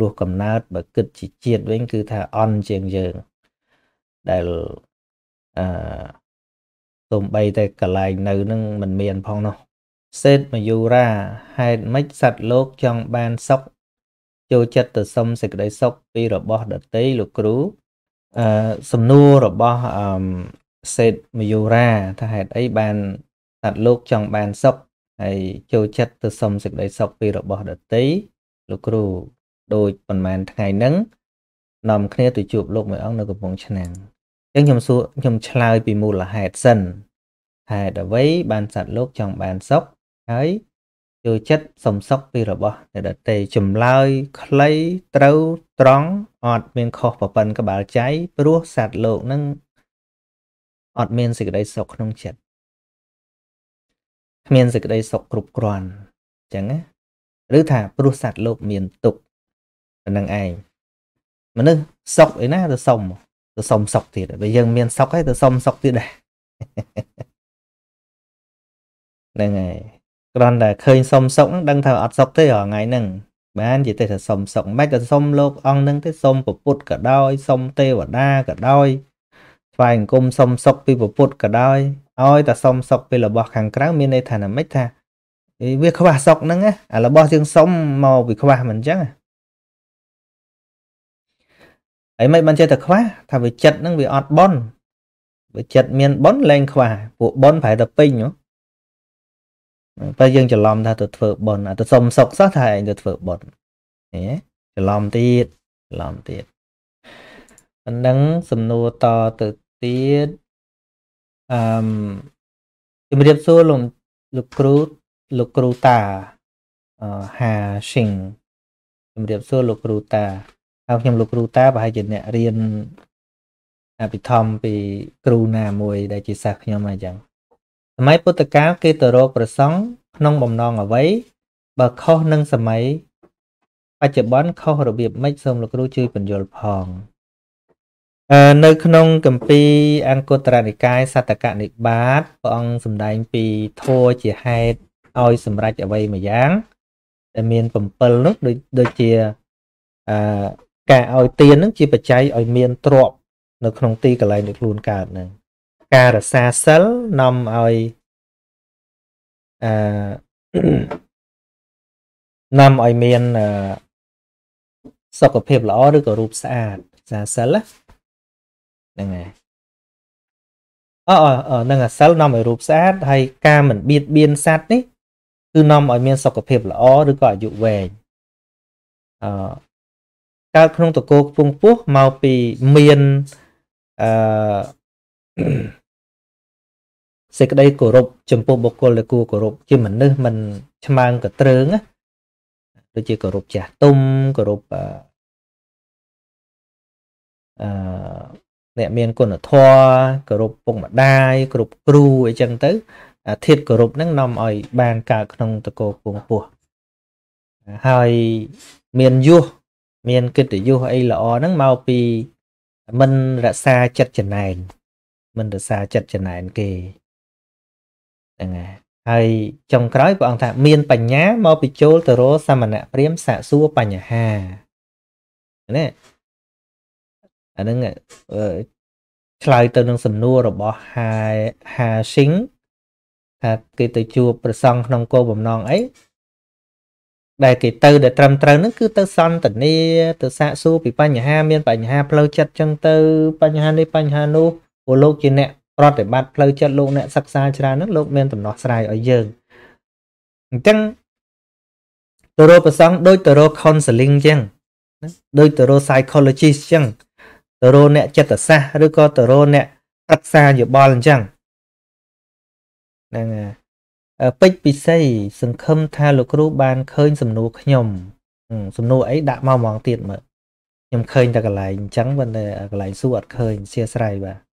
រស់កំណើតបើគិតជាជាតិវិញគឺថាអន់ជាងយើងដែលអឺសំបីតែកន្លែងនៅនឹងមិនមានផងនោះ សេតមយូរាហេតុម៉េចសត្វលោកចង់បានសុខចូលចិត្តទៅសុំសេចក្តីសុខពីរបស់ដតីលោកគ្រូអឺសំណួររបស់អឺសេតមយូរាថាហេតុអីបានសត្វលោកចង់បានសុខហើយចូលចិត្តទៅសុំសេចក្តីសុខពីរបស់ដតីលោកគ្រូដូចប្រហែលថ្ងៃហ្នឹងនាំគ្នាទៅជួបលោកមួយអង្គនៅកំពង់ឆ្នាំងអញ្ចឹងខ្ញុំសួរខ្ញុំឆ្លើយពីមូលហេតុសិនហេតុអ្វីបានសត្វលោកចង់បានសុខ ហើយចូលចិត្តសំសុកពីរបស់អ្នកដទៃចម្លើយខ្លីត្រូវត្រង់អត់មានខុសប្រពន្ធក្បាលចៃព្រោះសត្វលោកនឹងអត់មានសេចក្តីសុខក្នុងចិត្តគ្មានសេចក្តីសុខគ្រប់គ្រាន់អញ្ចឹងណាឬថាព្រោះសត្វលោកមានទុក្ខប៉ុណ្្នឹងឯងមនុស្សសុខឯណាទៅសុំទៅសុំសុខទៀតបើយើងមានសុខហើយទៅសុំសុខទៀតដែរហ្នឹងហើយ គ្រាន់តែឃើញសុំសុកដឹងថាអត់សុកទេរាល់ថ្ងៃហ្នឹងបាននិយាយទៅថាសុំសុកមិនក៏សុំលោកអង្គហ្នឹងទេសុំពពុទ្ធក៏ដោយសុំទេវតាក៏ដោយថ្វាយអង្គមសុំសុកពីពពុទ្ធក៏ដោយឲ្យតែសុំសុកពីរបស់ខាងក្រៅមានន័យថាណាមិចថាវាខ្វះសុកហ្នឹងណាអារបស់ជាងសុំមកវាខ្វះមិនអញ្ចឹងហើយមិនបានចេះតែខ្វះថាវាចិត្តហ្នឹងវាអត់បន់វាចិត្តមានបន់លែងខ្វះពួកបន់ប្រហែលតែពេញហ៎ បើយើងច្រឡំថាទៅធ្វើបុណ្យទៅសុំសុខសោះថាឯងទៅធ្វើបុណ្យហ៎ច្រឡំទៀតច្រឡំទៀតប៉ុណ្ណឹងសំណួរតទៅទៀតអឺមជំរាបសួរលោកលោកគ្រូលោកគ្រូតាអឺហាស៊ីងជំរាបសួរលោកគ្រូតាហើយខ្ញុំលោកគ្រូតាប្រហែលជាអ្នករៀនអភិធម្មពីគ្រូណាមួយដែលជាសិស្សខ្ញុំអញ្ចឹង សម័យពុទ្ធកាលគេទៅរកព្រះសង្ឃក្នុងបំណងអ្វីបើខុសនឹងសម័យបច្ចុប្បន្នខុសរបៀបម៉េចសូមលោកគ្រូជួយបញ្យល់ផងអឺនៅក្នុងគម្ពីរអង្គតរនិកាយសតកនិបាតព្រះអង្គសម្ដែងពីធัวជាហេតុឲ្យសម្រេចអ្វីមួយយ៉ាងដែលមាន7នោះដូចដូចជាអឺការឲ្យទាននឹងជាបច្ច័យឲ្យមានទ្រព្យនៅក្នុងទីកន្លែងដែលខ្លួនកើតហ្នឹង ការរសាសិលនាំឲ្យអឺនាំឲ្យមានសុខភាពល្អឬក៏រូបស្អាតសាសិលហ្នឹងហើយអអហ្នឹងអាសិលនាំឲ្យរូបស្អាតហើយការមិនបៀតបៀនសត្វនេះគឺនាំឲ្យមានសុខភាពល្អឬក៏អាយុវែងអឺកើតក្នុងតកោខ្ពង់ពោះមកពីមានអឺ សេចក្តីគោរពចំពោះបុគ្គលដែលគួរគោរពជាមនុស្សមិនឆ្មើងកត្រើងណាដូចជាគោរពចាស់ទុំគោរពអឺអ្នកមានគុណធម៌គោរពពុកម្ដាយគ្រប់គ្រូអីចឹងទៅធាតគោរពហ្នឹងនាំឲ្យបានកើតក្នុងតកោពងពោះហើយមានយុះមានកិត្តិយសអីល្អហ្នឹងមកពីមិនរក្សាចិត្តចំណែន មិនរក្សាចិត្តចំណែនគេហ្នឹងហើយហើយចុងក្រោយព្រះអង្គថាមានបញ្ញាមកពីចូលទៅរកសមណៈព្រាមសាកសួរបញ្ហាណាអាហ្នឹងឆ្លើយទៅនឹងសំណួររបស់ហាហាស៊ីងថាគេទៅជួបប្រសង់ក្នុងគោលបំណងអីដែលគេទៅដែលត្រឹមត្រូវហ្នឹងគឺទៅសន្តានាទៅសាកសួរពីបញ្ហាមានបញ្ហាផ្លូវចិត្តចឹងទៅបញ្ហានេះបញ្ហានោះ ព្រោះលោកជាអ្នកប្រតិបត្តិផ្លូវចិត្តលោកអ្នកសិក្សាច្រើនហ្នឹងលោកមានដំណោះស្រាយឲ្យយើងអញ្ចឹងទៅរកប្រសងដូចទៅរក counseling ចឹងដូចទៅរក psychologist ចឹងទៅរកអ្នកចិត្តសាស្ត្រឬក៏ទៅរកអ្នកប្រឹក្សាយោបល់អញ្ចឹងហ្នឹងពេជ្រពិសីសង្ឃឹមថាលោកគ្រូបានឃើញសំណួរខ្ញុំសំណួរអីដាក់មកហ្មងទៀតមើលខ្ញុំឃើញតែកន្លែងអញ្ចឹងប៉ុន្តែកន្លែងសួរអត់ឃើញអធិស្ឋានបាទ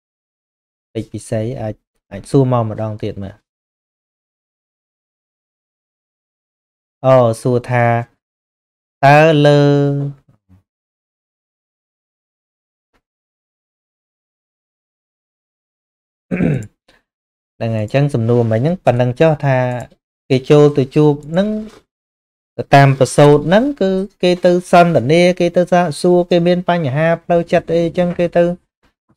ពេជ្រពិសីអាចអាចសួរមកម្ដងទៀតមើលអូសួរថាតើលើហ្នឹងហើយអញ្ចឹងសំណួរមិញហ្នឹងប៉ណ្ណឹងចុះថា គេចូលទៅជួបហ្នឹងទៅតាមប្រសូតហ្នឹងគឺគេទៅសន្ទនាគេទៅសាកសួរគេមានបញ្ហាផ្លូវចិត្តអីអញ្ចឹងគេទៅ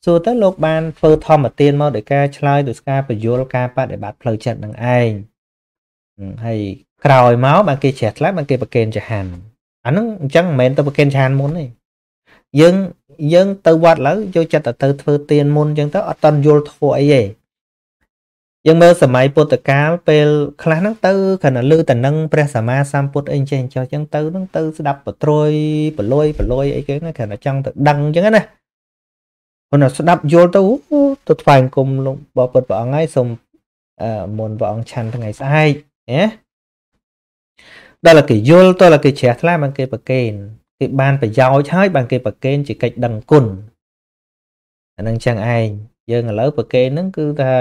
សួរទៅលោកបានធ្វើធម្មទានមកដោយការឆ្លើយដោយការបញ្យលការបដិបត្តិផ្លូវចិត្តនឹងឯងហើយក្រោយមកបានគេជ្រះថ្លាបានគេប្រកេនចហានអាហ្នឹងអញ្ចឹងមិនមែនទៅប្រកេនចហានមុនទេយើងយើងទៅវត្តឡើយយកចិត្តទៅធ្វើទានមុនអញ្ចឹងទៅអត់តន់យល់ធัวអីទេយើងមើលសម័យពុទ្ធកាលពេលខ្លះហ្នឹងទៅគ្រាន់តែលឺតែនឹងព្រះសម្មាសម្ពុទ្ធអីចេះចោះអញ្ចឹងទៅហ្នឹងទៅស្ដាប់បត្រួយបលយបលយអីគេណាគ្រាន់តែចង់ទៅដឹងអញ្ចឹងណា គាត់ទៅស្ដាប់យល់ទៅទៅថ្វាយគុំលោកបពុទ្ធព្រះអង្គហើយសូមមុនព្រះអង្គឆាន់ថ្ងៃស្អែកណាដល់គេយល់តើគេជ្រះថ្លាបានគេប្រកេនគេបានប្រយោជន៍ហើយបានគេប្រកេនជាកិច្ចដឹងគុណអានឹងចឹងឯងយើងឥឡូវប្រកេនហ្នឹងគឺថា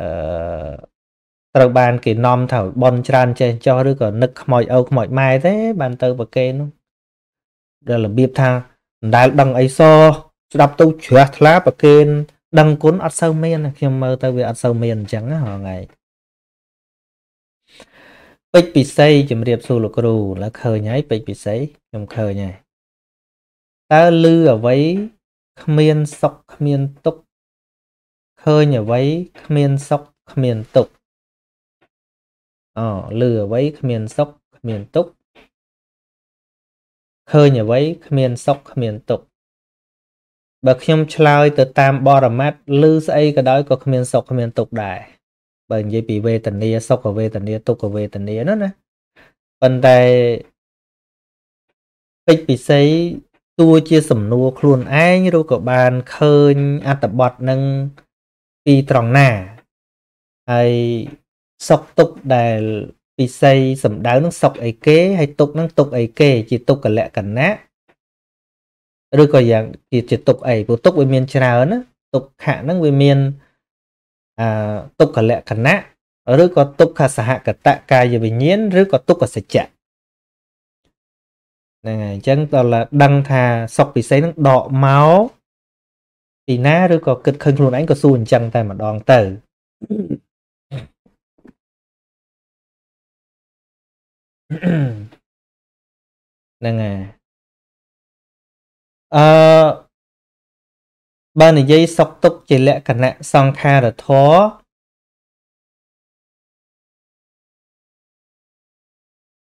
អឺត្រូវបានគេនាំថាបនច្រើនចេះចោះឬក៏នឹកខ្មោចឪខ្មោចម៉ែទេបានទៅប្រកេននោះដល់របៀបថាមិន ដែលដឹងអីសស្ដាប់ទៅជ្រះថ្លាប្រកេនដឹងគុណអត់សូវមានខ្ញុំមើលទៅវាអត់សូវមានអញ្ចឹងហងៃពេជ្រពិសីជំរាបសួរលោកគ្រូឡើឃើញហើយពេជ្រពិសីខ្ញុំឃើញហើយតើលឺអ្វីគ្មានសុខគ្មានទុក្ខឃើញអ្វីគ្មានសុខគ្មានទុក្ខអូលឺអ្វីគ្មានសុខគ្មានទុក្ខ ឃើញអ្វីគ្មានសុខគ្មានទុក្ខបើខ្ញុំឆ្លើយទៅតាមបរមត្តឮស្អីក៏ដោយក៏គ្មានសុខគ្មានទុក្ខដែរបើនិយាយពីវេទនាសុខវេទនាទុក្ខវេទនានោះណាប៉ុន្តែពេចពិសីតួជាសំណួរខ្លួនឯងឬក៏បានឃើញអត្តបទនឹងពីត្រង់ណាហើយសុខទុក្ខដែល ពិសីសំដៅនឹងសុខអីគេហើយទុក្ខនឹងទុក្ខអីគេ ជាទុក្ខលក្ខណៈឬក៏យ៉ាងជាជាទុក្ខអីព្រោះទុក្ខវាមានច្រើនណាទុក្ខៈហ្នឹងវាមានអឺទុក្ខលក្ខណៈឬក៏ទុក្ខសហកតកាយវិញ្ញាណឬក៏ទុក្ខសច្ចៈហ្នឹងហើយអញ្ចឹងដល់ដឹងថាសុខពិសេសនឹងដកមកពីណាឬក៏គិតឃើញខ្លួនឯងក៏សួរអញ្ចឹងតែម្ដងទៅ ហ្នឹងហើយអឺបើនិយាយសុខទុក្ខជាលក្ខណៈសង្ខារធរ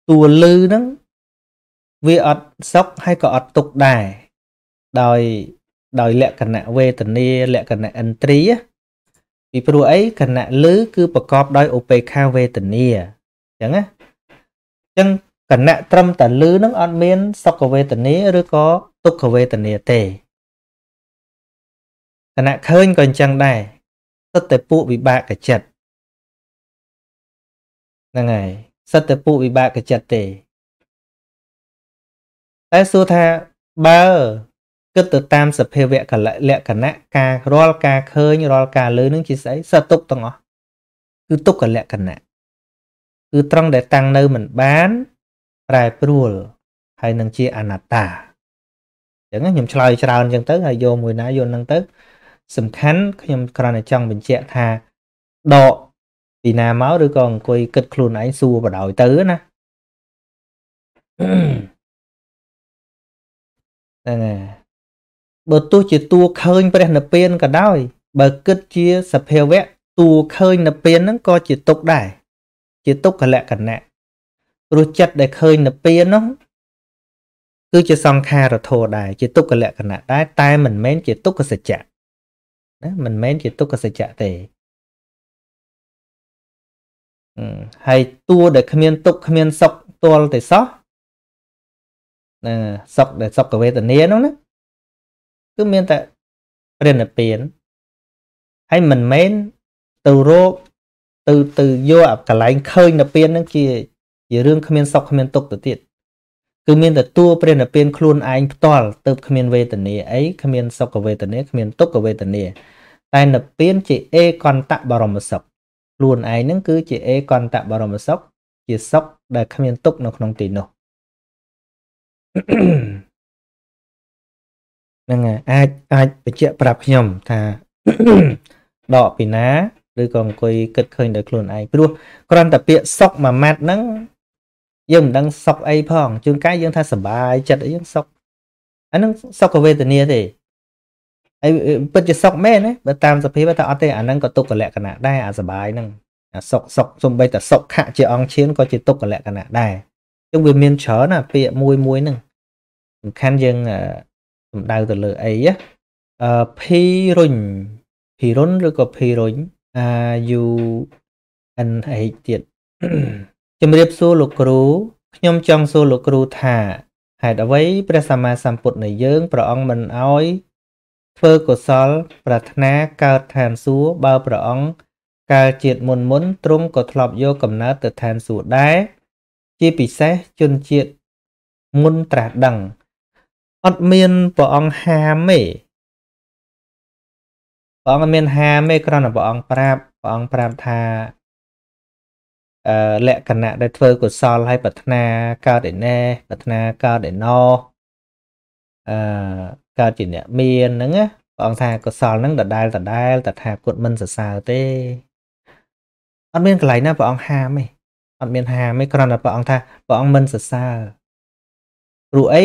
តួលឺហ្នឹងវាអត់សុខហើយក៏អត់ទុក្ខដែរដោយដោយលក្ខណៈវេទនាលក្ខណៈឥន្ទ្រីពីព្រោះអីគណៈលឺគឺប្រកបដោយឧបេខាវេទនាអញ្ចឹងណាអញ្ចឹងគណៈត្រឹមតែលឺនឹងអត់មានសុខវេទនាឬក៏ទុក្ខវេទនាទេគណៈឃើញក៏អញ្ចឹងដែរសិតតែពួកវិបាកចិត្តហ្នឹងហើយសិតតែពួកវិបាកចិត្តទេតែសួរថាបើគិតទៅតាមសភាវៈកលលក្ខណៈការរាល់ការឃើញរាល់ការលើនឹងជាស្អីសទុកទាំងអស់គឺទុក្ខលក្ខណៈ គឺត្រង់ដែលតាំងនៅមិនបាន ប្រែប្រួលហើយនឹងជាអនត្តាអញ្ចឹងខ្ញុំឆ្លើយច្រើនអញ្ចឹងទៅហើយយកមួយណាយកនឹងទៅ សំខាន់ខ្ញុំគ្រាន់តែចង់បញ្ជាក់ថាដកពីណាមកឬក៏អង្គុយគិតខ្លួនឯងសួរបដ ாய் ទៅណាហ្នឹងហើយបើទោះជាតួឃើញព្រះនិព្វានក៏ដោយ បើគិតជាសភាវៈតួឃើញនិព្វានហ្នឹងក៏ជាទុកដែរ ជាទុក្ខលក្ខណៈព្រោះចិត្តដែលឃើញនិព្វាននោះគឺជាសង្ខារធោដែរជាទុក្ខលក្ខណៈដែរតែមិនមែនជាទុក្ខសច្ចៈណាមិនមែនជាទុក្ខសច្ចៈទេហើយតួដែលគ្មានទុក្ខគ្មានសុខទល់តែសោះណាសុខដែលសុខវេទនានោះណាគឺមានតែព្រះនិព្វានហើយមិនមែនទៅរក ទៅទៅយកកន្លែងឃើញនិព្វានហ្នឹងជាជារឿងគ្មានសុខគ្មានទុក្ខទៅទៀតគឺមានតែតួព្រះនិព្វានខ្លួនឯងផ្ទាល់ទៅគ្មានវេទនាអីគ្មានសុខវេទនាគ្មានទុក្ខវេទនាតែនិព្វានជាអេកន្តបរមសុខខ្លួនឯងហ្នឹងគឺជាអេកន្តបរមសុខជាសុខដែលគ្មានទុក្ខនៅក្នុងទីនោះហ្នឹងហើយអាចអាចបញ្ជាក់ប្រាប់ខ្ញុំថាដកពីណា ឬក៏អង្គុយគិតឃើញដោយខ្លួនឯងព្រោះគ្រាន់តែពាក្យសុកមួយម៉ាត់ហ្នឹងយើងមិនដឹងសុកអីផងជួនកាលយើងថាសុបាយចិត្តអីយើងសុកអាហ្នឹងសុខវេទនាទេហើយពិតជាសុកមែនណាបើតាមសភាពថាអត់ទេអាហ្នឹងក៏ទុក្ខលក្ខណៈដែរអាសុបាយហ្នឹងអាសុកសុកសំបីតែសុកខៈជាអង្គឈានក៏ជាទុក្ខលក្ខណៈដែរចឹងវាមានច្រើនណាពាក្យមួយមួយហ្នឹងសំខាន់យើងសំដៅទៅលើអីអឺភីរុញភីរុនឬក៏ភីរុញ U N H ទៀតជំរាបសួរលោកគ្រូខ្ញុំចង់សួរលោកគ្រូថាហេតុអ្វីព្រះសម្មាសម្ពុទ្ធនៃយើងព្រះអង្គមិនអោយធ្វើកុសល ប្រាថ្នាកើតឋានសួគ៌បើព្រះអង្គកាលជាតិមុនមុនទ្រង់ក៏ធ្លាប់យកកំណើតទៅឋានសួគ៌ដែរជាពិសេសជនជាតិមុនត្រាស់ដឹងអត់មានព្រះអង្គហាមទេ ព្រះអង្គមានហាមទេគ្រាន់តែព្រះអង្គប្រាប់ព្រះអង្គប្រាប់ថាអឺលក្ខណៈដែលធ្វើកុសលឲ្យប្រាថ្នាកើតឯណែប្រាថ្នាកើតឯណោអឺកើតជាអ្នកមានហ្នឹងណាព្រះអង្គថាកុសលហ្នឹងដដែលដដែលតថាគតមិនសរសើរទេអត់មានកន្លែងណាព្រះអង្គហាមទេអត់មានហាមទេគ្រាន់តែព្រះអង្គថាព្រះអង្គមិនសរសើរព្រោះអី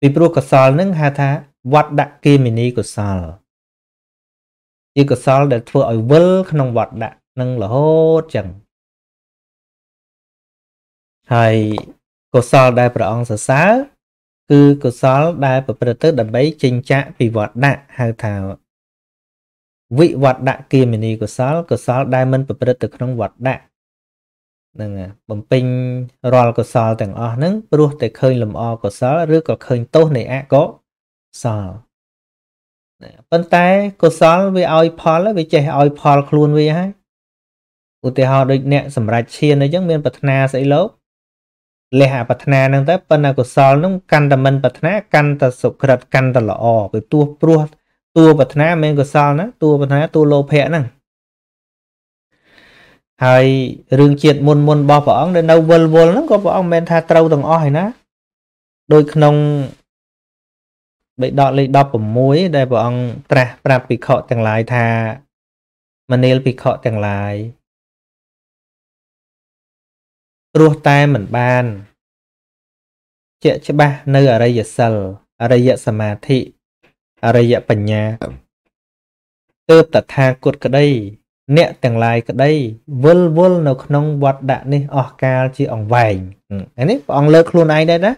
ពីព្រោះកុសលហ្នឹងហៅថាវត្តដាក់គិមិនីកុសល ជាកុសលដែលធ្វើឲ្យវិលក្នុងវត្តដាក់នឹងរហូតចឹងហើយកុសលដែលព្រះអង្គសរសើរគឺកុសលដែលប្រព្រឹត្តទៅដើម្បីចិញ្ចាក់ពីវត្តដាក់ហៅថាវិវត្តដាក់គិមិនីកុសលកុសលដែលមិនប្រព្រឹត្តទៅក្នុងវត្តដាក់ហ្នឹងបំពេញរាល់កុសលទាំងអស់ហ្នឹងព្រោះតែឃើញលំអកុសលឬក៏ឃើញទោសនៃអកុសល ប៉ុន្តែកុសលវាឲ្យផលវាចេះឲ្យផលខ្លួនវាហើយឧទាហរណ៍ដូចអ្នកសម្រេចឈានអីចឹងមានប្រាថ្នាស្អីលោកលះអាប្រាថ្នាហ្នឹងទៅប៉ុន្តែកុសលហ្នឹងកាន់តែមិនប្រាថ្នាកាន់តែសុក្រិតកាន់តែល្អពីទោះព្រោះតួប្រាថ្នាមិនកុសលណាតួប្រាថ្នាតួលោភៈហ្នឹងហើយរឿងជាតិមុនមុនរបស់ព្រះអង្គដែលនៅវិលវល់ហ្នឹងក៏ព្រះអង្គមិនថាត្រូវទាំងអស់ហើយណាដោយក្នុង បេដកលេខ16ដែលព្រះអង្គត្រាស់ប្រាប់ភិក្ខុទាំងឡាយថាមនាលភិក្ខុទាំងឡាយរស់តែមិនបាន ជាក់ច្បាស់នៅអរិយសិលអរិយសមាធិអរិយបញ្ញាទើបតថាគតក្តី អ្នកទាំងឡាយក្តីវិលវល់នៅក្នុងវត្តដាក់នេះអស់កាលជាអង្វែងនេះព្រះអង្គលើកខ្លួនឯងដែរណា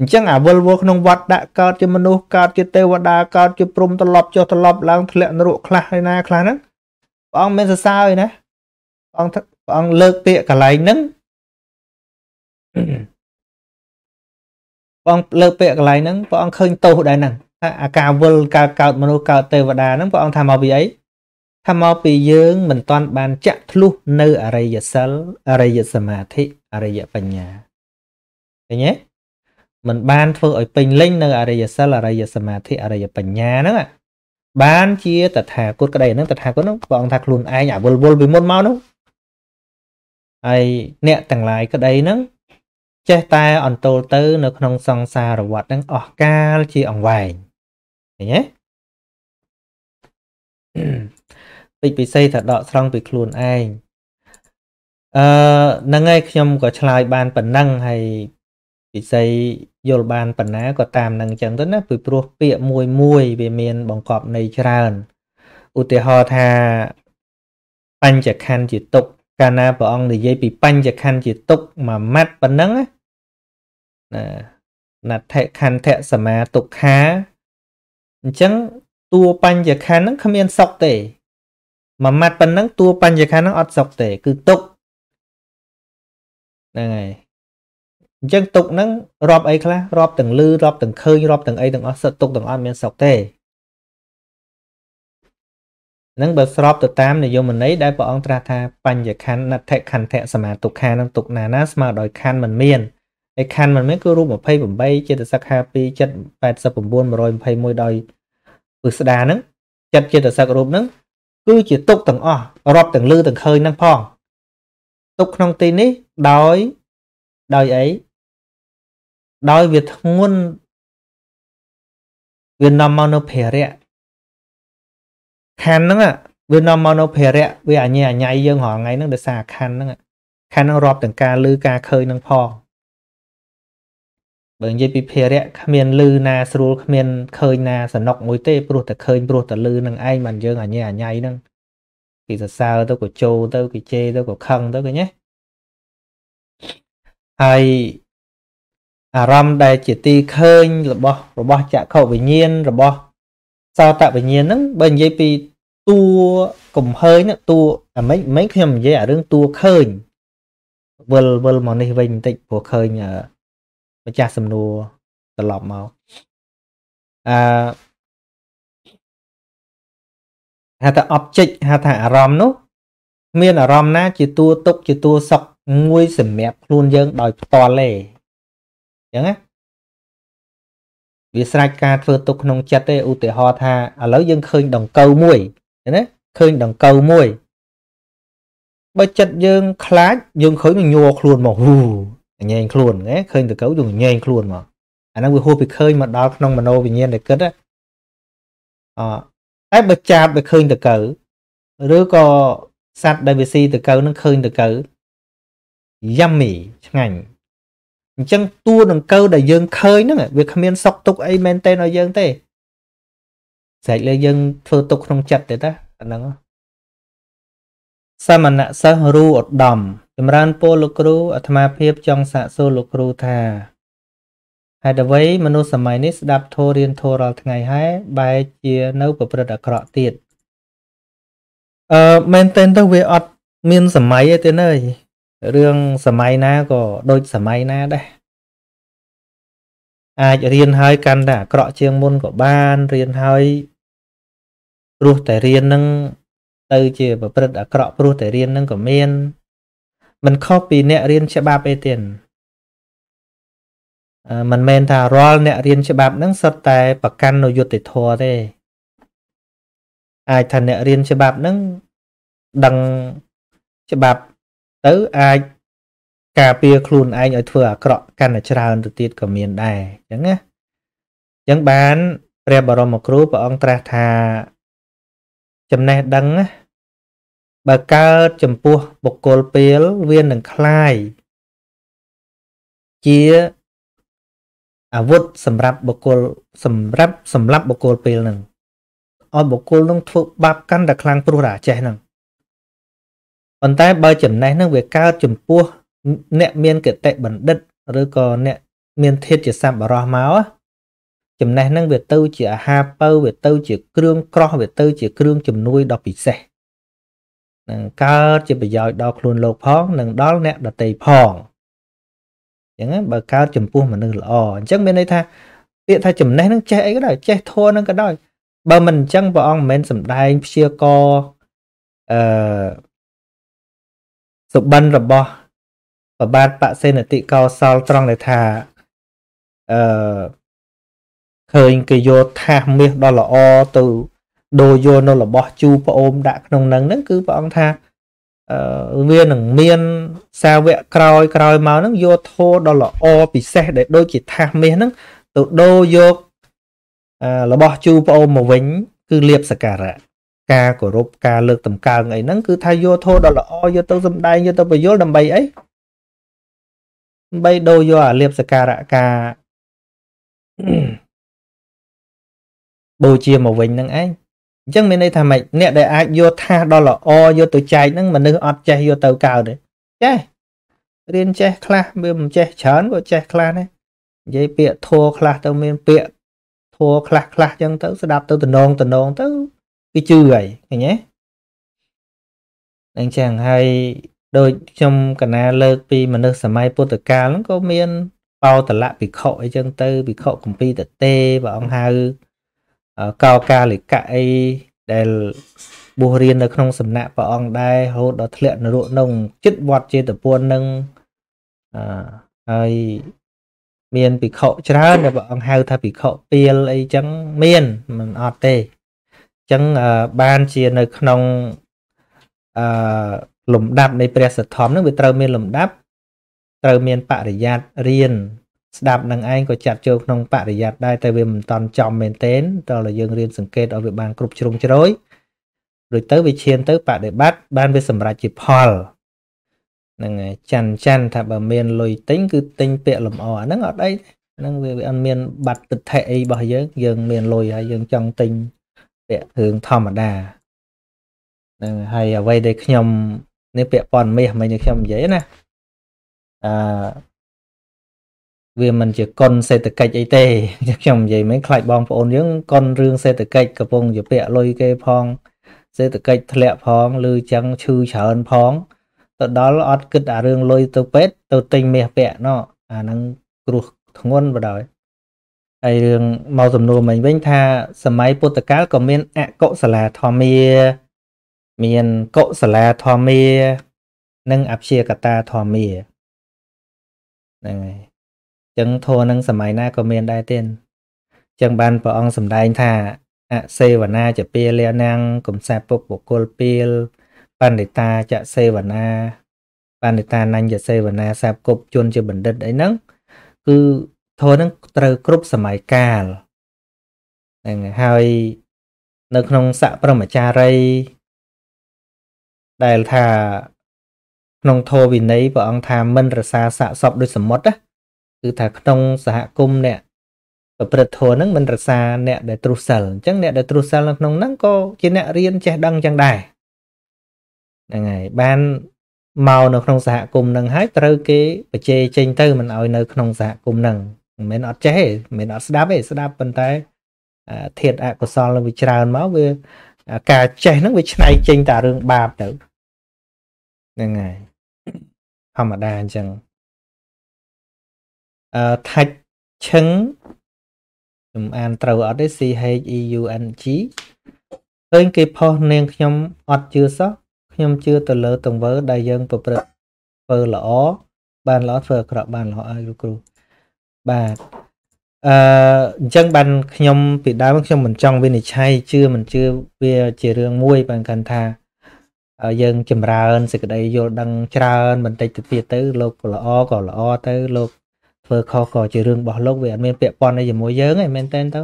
អញ្ចឹងអាវិលវល់ក្នុងវត្តដាក់កើតជាមនុស្សកើតជាទេវតាកើតជាព្រំត្រឡប់ចុះត្រឡប់ឡើងធ្លាក់នរកខ្លះហើយណាខ្លះហ្នឹងព្រះអង្គមានសរសើរឯណាព្រះអង្គព្រះអង្គលើកពាក្យកន្លែងហ្នឹងព្រះអង្គលើកពាក្យកន្លែងហ្នឹងព្រះអង្គឃើញទោសដែរហ្នឹងថាអាការវិលកើតកើតមនុស្សកើតទេវតាហ្នឹងព្រះអង្គថាមកពីអីថាមកពីយើងមិនទាន់បានចាក់ធ្លុះនៅអរិយសិលអរិយសមាធិអរិយបញ្ញាឃើញទេ มันបានធ្វើឲ្យពេញលេញនៅអរិយសិលអរិយសមាធិអរិយបញ្ញាហ្នឹងបានជាតថាគតក្តីហ្នឹងតថាគតហ្នឹងព្រះអង្គថាខ្លួនឯងអាវលវល់ពីមុនមកនោះហើយអ្នកទាំងឡាយក្តីហ្នឹងចេះតែអន្តោលទៅនៅក្នុងសង្សារវដ្តហ្នឹងអស់កាលជាអង្វែងឃើញទេពេចពិសេសថាដកស្រង់ពីខ្លួនឯងអឺហ្នឹងហើយខ្ញុំក៏ឆ្លើយបានប៉ុណ្ណឹងហើយពិសី យល់បានប៉ុណ្ណាក៏តាមនឹងអញ្ចឹងទៅណាពីព្រោះពាក្យមួយមួយវាមានបង្កប់ន័យច្រើនឧទាហរណ៍ថាបញ្ចខណ្ឌជាទុកកាលណាព្រះអង្គនិយាយពីបញ្ចខណ្ឌជាទុកមួយម៉ាត់ប៉ុណ្ណឹងណាណដ្ឋខន្ធៈសមាទុក្ខាអញ្ចឹងតួបញ្ចខណ្ឌហ្នឹងគ្មានសុខទេមួយម៉ាត់ប៉ុណ្ណឹងតួបញ្ចខណ្ឌហ្នឹងអត់សុខទេ គឺទុកហ្នឹងហើយ អញ្ចឹងទុកហ្នឹងរាប់អីខ្លះរាប់ទាំងលឺរាប់ទាំងឃើញរាប់ទាំងអីទាំងអស់សិតទុកទាំងអត់មានសុខទេនឹងបើស្របទៅតាមនិយមន័យដែលព្រះអង្គត្រាស់ថាបញ្ញខណ្ឌណដ្ឋខន្ធៈសមាទុក្ខានឹងទុកណាណាស្មើដោយខណ្ឌមិនមានហើយខណ្ឌមិនមានគឺរូប28ចេតសិក52ចិត្ត89 121ដោយពឹស្ដាហ្នឹងចិត្តចេតសិករូបហ្នឹងគឺជាទុកទាំងអស់រាប់ទាំងលឺទាំងឃើញហ្នឹងផងទុកក្នុងទីនេះដោយដោយអី ដោយវាធ្ងន់វានាំមកនៅភារៈខណ្ឌហ្នឹងវានាំមកនៅភារៈវាអញ្ញែអញ្ញៃយើងរាល់ថ្ងៃហ្នឹងដោយសារខណ្ឌហ្នឹងខណ្ឌហ្នឹងរាប់ទាំងការលឺការឃើញហ្នឹងផងបើនិយាយពីភារៈគ្មានលឺណាស្រួលគ្មានឃើញណាសនុកមួយទេព្រោះតែឃើញព្រោះតែលឺនឹងឯងបានយើងអញ្ញែអញ្ញៃហ្នឹងគេសរសើរទៅក៏ចូលទៅគេជេរទៅក៏ខឹងទៅឃើញទេហើយ អារម្មណ៍ដែលជាទីឃើញរបស់របស់ចក្ខុវិញ្ញាណរបស់សោតវិញ្ញាណហ្នឹងបើនិយាយពីតួកំហើញតួអាមិញមិញខ្ញុំនិយាយអារឿងតួឃើញវិលវិលមកនេះវិញបន្តិចព្រោះឃើញម្ចាស់សំណួរត្រឡប់មកអឺហៅថា object ហៅថាអារម្មណ៍នោះមានអារម្មណ៍ណា ជាតួទុកជាតួសុខមួយសម្រាប់ខ្លួនយើងដោយផ្ទាល់ទេ អញ្ចឹងណាវាស្រេចការធ្វើទុកក្នុងចិត្តទេឧទាហរណ៍ថាឥឡូវយើងឃើញដង្កូវមួយណាឃើញដង្កូវមួយបើចិត្តយើងខ្លាចយើងឃើញនឹងញ័រខ្លួនមកហ៊ូញែងខ្លួនណាឃើញដង្កូវយើងញែងខ្លួនមកអាហ្នឹងវាហួសពីឃើញមកដល់ក្នុងមโนវិញ្ញាណដែលគិតណាអតែបើចាប់វាឃើញដង្កូវឬក៏សត្វដែលវាស៊ីដង្កូវនឹងឃើញដង្កូវ yummy ឆ្ងាញ់ អញ្ចឹងតួដង្កូវដែលយើងឃើញហ្នឹងវាគ្មានសុកទុកអីមែនទេឲ្យយើងទេស្រេចលើយើងធ្វើទុកក្នុងចិត្តទេតាអាហ្នឹងសមណៈសិស្សរូឧត្តមចម្រើនពរលោកគ្រូអាត្មាភាពចង់សាកសួរលោកគ្រូថាហេតុអ្វីមនុស្សសម័យនេះស្ដាប់ធម៌រៀនធម៌រាល់ថ្ងៃហើយបែរជានៅប្រព្រឹត្តអាក្រក់ទៀតអឺមែនតើទៅវាអត់មានសម័យទេទេ រឿងសម័យណាក៏ដូចសម័យណាដែរអាចរៀនហើយកាន់តែអាក្រក់ជាងមុនក៏បានរៀនហើយព្រោះតែរៀននឹងទៅជាប្រព្រឹត្តអាក្រក់ព្រោះតែរៀននឹងក៏មានមិនខុសពីអ្នករៀនច្បាប់អីទេមិនមែនថារាល់អ្នករៀនច្បាប់ហ្នឹងសុទ្ធតែប្រកាន់នៅយុត្តិធម៌ទេអាចថាអ្នករៀនច្បាប់ហ្នឹងដឹងច្បាប់ ទៅអាចការពារខ្លួនឯងឲ្យធ្វើអាក្រក់កាន់តែច្រើនទៅទៀតក៏មានដែរអញ្ចឹងណាអញ្ចឹងបានព្រះបរមគ្រូព្រះអង្គត្រាស់ថាចំណេះដឹងណាបើកើតចំពោះបុគ្គលពេលវានឹងคลายជាអាវុធសម្រាប់បុគ្គលសម្រាប់សម្រាប់បុគ្គលពេលហ្នឹងឲ្យបុគ្គលនឹងធ្វើបាបកាន់តែខ្លាំងព្រោះតែចេះហ្នឹង ប៉ុន្តែបើចំណេះនឹងវាកើតចំពោះអ្នកមានគតិបណ្ឌិតឬក៏អ្នកមានធាតជាសัพបរោះមកចំណេះនឹងវាទៅជាអាហារពៅវាទៅជាគ្រឿងក្រោះវាទៅជាគ្រឿងជំនួយដ៏ពិសេសនឹងកើតជាប្រយោជន៍ដល់ខ្លួនលោកផងនិងដល់អ្នកដទៃផងអញ្ចឹងបើកើតចំពោះមនុស្សល្អអញ្ចឹងមានន័យថាពាក្យថាចំណេះនឹងចេះអីក៏ដោយចេះធัวនឹងក៏ដោយបើមិនអញ្ចឹងព្រះអង្គមិនមែនសំដែងព្យាករអឺ សុបិនរបស់ប្របាទបសេនតិកោសលត្រង់ដែលថាអឺឃើញគេយកថាសមាសដ៏ល្អទៅដូរយកនៅរបស់ជូប្អូនដាក់ក្នុងនឹងហ្នឹងគឺព្រះអង្គថាអឺវានឹងមានសាវកក្រោយក្រោយមកហ្នឹងយកធោដ៏ល្អពិសេសដែលដូចជាថាសមាសហ្នឹងទៅដូរយករបស់ជូប្អូនមកវិញ គឺលៀបសក្ការៈ ការគោរពការលើកតម្កើងអីហ្នឹងគឺថាយកធោដ៏ល្អយកទៅសំដែងយកទៅបញ្យលដើម្បីអីដើម្បីដូរយកអាលៀបសក្ការៈការបូជាមកវិញហ្នឹងឯងអញ្ចឹងមានន័យថាម៉េចអ្នកដែលអាចយកថាសដ៏ល្អយកទៅចែកហ្នឹងមនុស្សអត់ចេះយកទៅកើតទេចេះរៀនចេះខ្លះវាមិនចេះច្រើនក៏ចេះខ្លះដែរនិយាយពាក្យធัวខ្លះទៅមានពាក្យធัวខ្លះខ្លះអញ្ចឹងទៅស្ដាប់ទៅតំណងតំណងទៅ គឺជឿហើយឃើញទេអញ្ចឹងហើយដូចខ្ញុំកណាលើកពីមនុស្សសម័យពុទ្ធកាលហ្នឹងក៏មានបោតលៈភិក្ខុអីចឹងទៅភិក្ខុកំពីតទេព្រះអង្គហៅកោកាលិកៈអីដែលបួសរៀននៅក្នុងសំណាក់ព្រះអង្គដែររហូតដល់ធ្លាក់នរកក្នុងចិត្តវត្តចេតពុននឹងអឺហើយមានភិក្ខុច្រើនដែលព្រះអង្គហៅថាភិក្ខុពីលអីចឹងមានមិនអត់ទេ ចឹងបានជានៅក្នុងអឺលំដាប់នៃព្រះសទ្ធំនឹងវាត្រូវមានលំដាប់ត្រូវមានបរិយ័តរៀនស្ដាប់នឹងឯងក៏ចាត់ចូលក្នុងបរិយ័តដែរតែវាមិនតន់ចំមែនទែនតើយើងរៀនសង្កេតឲ្យវាបានគ្រប់ជ្រុងជ្រោយរួចទៅវាឈានទៅបដិបត្តិបានវាសម្រេចជាផលហ្នឹងហើយច័ន្ទច័ន្ទថាបើមានលុយទិញគឺទិញពាក្យលំអហ្នឹងអត់អីហ្នឹងវាអត់មានបាត់ទិដ្ឋិអីរបស់យើងយើងមានលុយហើយយើងចង់ទិញ ពាក្យរឿងធម្មតាហ្នឹងហើយអ្វីដែលខ្ញុំនេះពាក្យប៉ុនមាសមិនខ្ញុំនិយាយណាអឺវាមិនជាកុនសេដ្ឋកិច្ចអីទេខ្ញុំនិយាយមិនខ្លាចបងប្អូនយើងកុនរឿងសេដ្ឋកិច្ចកំពុងជាពាក់លុយគេផង សេដ្ឋកិច្ចធ្លាក់ផងឬចឹងឈឺច្រើនផងទៅដល់អត់គិតអារឿងលុយទៅពេទ្យទៅទិញមាសពាក់ណោះអាហ្នឹងគ្រោះធ្ងន់បដ ாய் ហើយរឿងមកសំណួរមិញវិញថាសម័យពុទ្ធកាលក៏មានអកុសលាធម្មាមានកុសលាធម្មា និងអព្យាកតាធម្មាហ្នឹងហើយចឹងធម៌នឹងសម័យណាក៏មានដែរទេចឹងបានព្រះអង្គសម្ដែងថាអសេវនាចពាលាណាំងកំសាពុបុគ្គលពាលបណ្ឌិតាចសេវនាបណ្ឌិតានញ្ញសេវនាសាបគប់ជនជាបណ្ឌិតអីហ្នឹងគឺ ធម៌ហ្នឹងត្រូវគ្រប់សម័យកាលហ្នឹងហើយនៅក្នុងសកប្រមចារីដែលថាក្នុងធម៌វិន័យព្រះអង្គថាមិនរសាសាកសពដូចសមុទ្រណាគឺថាក្នុងសហគមន៍អ្នកប្រព្រឹត្តធម៌ហ្នឹងមិនរសាអ្នកដែលទ្រុសិលអញ្ចឹងអ្នកដែលទ្រុសិលនៅក្នុងហ្នឹងក៏ជាអ្នករៀនចេះដឹងអញ្ចឹងដែរហ្នឹងហើយបានមកនៅក្នុងសហគមន៍ហ្នឹងហើយត្រូវគេបច្ចេចេញទៅមិនឲ្យនៅក្នុងសហគមន៍ហ្នឹង មិនមែនអត់ចេះទេមិនមែនអត់ស្ដាប់ទេស្ដាប់ប៉ុន្តែធាតអកុសលនឹងវាច្រើនមកវាការចេះហ្នឹងវាឆ្នៃចេញតែរឿងបាបទៅហ្នឹងហើយធម្មតាអញ្ចឹងអឺថាច់ឈឹងខ្ញុំអានត្រូវអត់ទេ C H E U N G ឃើញគេផុសនាងខ្ញុំអត់ជឿសោះខ្ញុំជឿទៅលើ ទង្វើ ដែលយើងប្រព្រឹត្តធ្វើល្អបានល្អធ្វើអាក្រក់បានល្អឲ្យលោកគ្រូ បាទអឺអញ្ចឹងបានខ្ញុំពីដើមខ្ញុំមិនចង់វិនិច្ឆ័យជឿមិនជឿវាជារឿងមួយបានកាន់ថាយើងចម្រើនសេចក្តីយល់ដឹងច្រើនបន្តិចទៅទៀតទៅលោកក៏ល្អក៏ល្អទៅលោកធ្វើខុសក៏ជារឿងរបស់លោកវាអត់មានពាក់ព័ន្ធអីជាមួយយើងទេមែនតើទៅ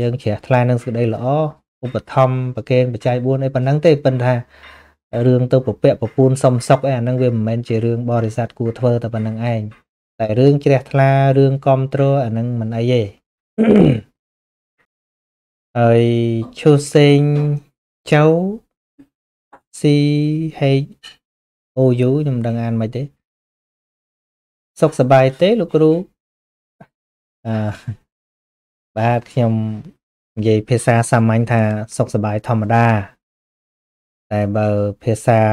យើងជ្រះថ្លានឹងសេចក្តីល្អឧបត្ថម្ភប្រកេនបច្ច័យ4អីប៉ុណ្ណឹងទេប៉ុន្តែរឿងទៅពពាក់ប្រពូនសំសុកអីអាហ្នឹងវាមិនមែនជារឿងបរិស័ទគួរធ្វើតែប៉ុណ្្នឹងឯង តែរឿងជ្រះថ្លារឿងគ្រប់គ្រងអាហ្នឹងមិនអីទេហើយឈូសេងចៅ C H O U ខ្ញុំដឹងអានមិនទេសុខសប្បាយទេលោកគ្រូអឺបាទខ្ញុំនិយាយភាសាសាមញ្ញថាសុខសប្បាយធម្មតាតែបើភាសារ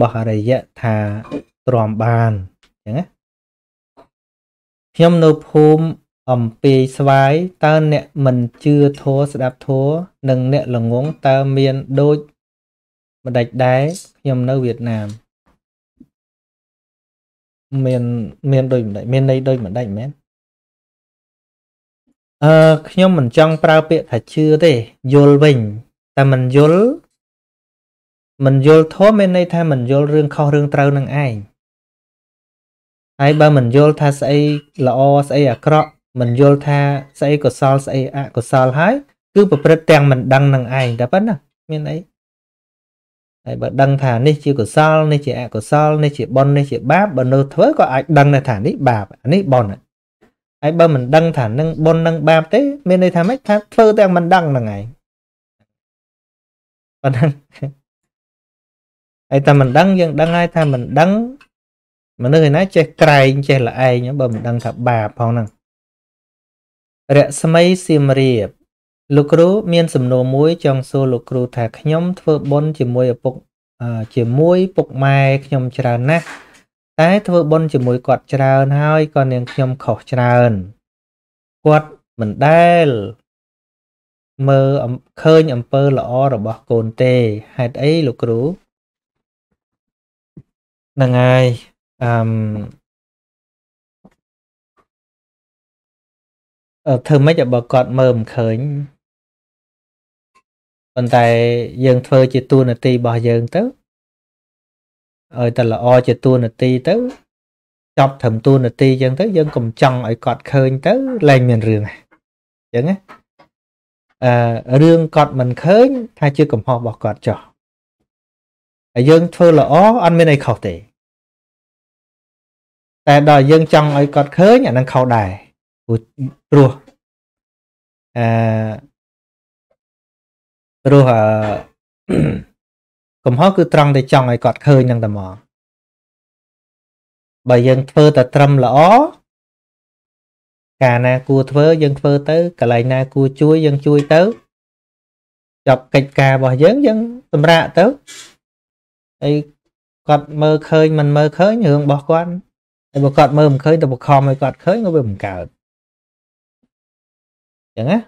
បស់អរិយៈថាទ្រាំបានអញ្ចឹងណា ខ្ញុំនៅភូមិអំពីស្វាយ តើអ្នកមិនជឿធัวស្ដាប់ធัวនិងអ្នកល្ងងតើមានដូចម្ដេចដែរខ្ញុំនៅវៀតណាមមានមានដូចម្ដេចមានន័យដូចម្ដេចមែនអឺខ្ញុំមិនចង់ប្រើពាក្យថាជឿទេយល់វិញតែមិនយល់មិនយល់ធម៌មានន័យថាមិនយល់រឿងខុសរឿងត្រូវនឹងឯង ហើយបើមិនយល់ថាស្អីល្អស្អីអាក្រក់មិនយល់ថាស្អីកុសលស្អីអកុសលហើយគឺប្រព្រឹត្តទាំងមិនដឹងនឹងឯងតែប៉ុណ្ណាមានអីហើយបើដឹងថានេះជាកុសលនេះជាអកុសលនេះជាបុណ្យនេះជាបាបបើនៅធ្វើក៏អាចដឹងដែរថានេះបាបនេះបុណ្យហើយបើមិនដឹងថានឹងបុណ្យនឹងបាបទេ មានន័យថាម៉េចថាធ្វើទាំងមិនដឹងហ្នឹងឯងប៉ុណ្ណឹងហើយតែមិនដឹងយើងដឹងហើយថាមិនដឹង មនុស្សឯណាចេះក្រែងចេះល្ឯងបើមិនដឹងថាបាបផងហ្នឹងរស្មីសៀមរាបលោកគ្រូមានសំណួរមួយចង់សួរលោកគ្រូថាខ្ញុំធ្វើបុណ្យជាមួយឪពុកជាមួយពុកម៉ែខ្ញុំច្រើនណាស់តែធ្វើបុណ្យជាមួយគាត់ច្រើនហើយក៏នាងខ្ញុំខុសច្រើនគាត់មិនដែលមើលឃើញអំពើល្អរបស់កូនទេហេតុអីលោកគ្រូហ្នឹងហើយ អឺធ្វើម៉េចបើគាត់មើលមិនឃើញប៉ុន្តែយើងធ្វើជាតួនាទីរបស់យើងទៅឲ្យតែល្អជាតួនាទីទៅចប់ត្រឹមតួនាទីអញ្ចឹងទៅយើងកុំចង់ឲ្យគាត់ឃើញទៅលែងមានរឿងអញ្ចឹងណាអឺរឿងគាត់មិនឃើញថាជាកំហុសរបស់គាត់ចុះហើយយើងធ្វើល្អអត់មានអីខុសទេ តែដល់យើងចង់ឲ្យគាត់ឃើញអានឹងខុសដែរព្រោះអឺព្រោះអឺកំហុសគឺត្រង់តែចង់ឲ្យគាត់ឃើញនឹងតែមកបើយើងធ្វើតែត្រឹមល្អកាលណាគួរធ្វើយើងធ្វើទៅកន្លែងណាគួរជួយយើងជួយទៅចប់កិច្ចការរបស់យើងយើងសម្រាកទៅហើយគាត់មើលឃើញមិនមើលឃើញរឿងរបស់គាត់ ហើយបើគាត់មើលមិនឃើញទៅបខំឲ្យគាត់ឃើញក៏វាមិនកើតអញ្ចឹងណា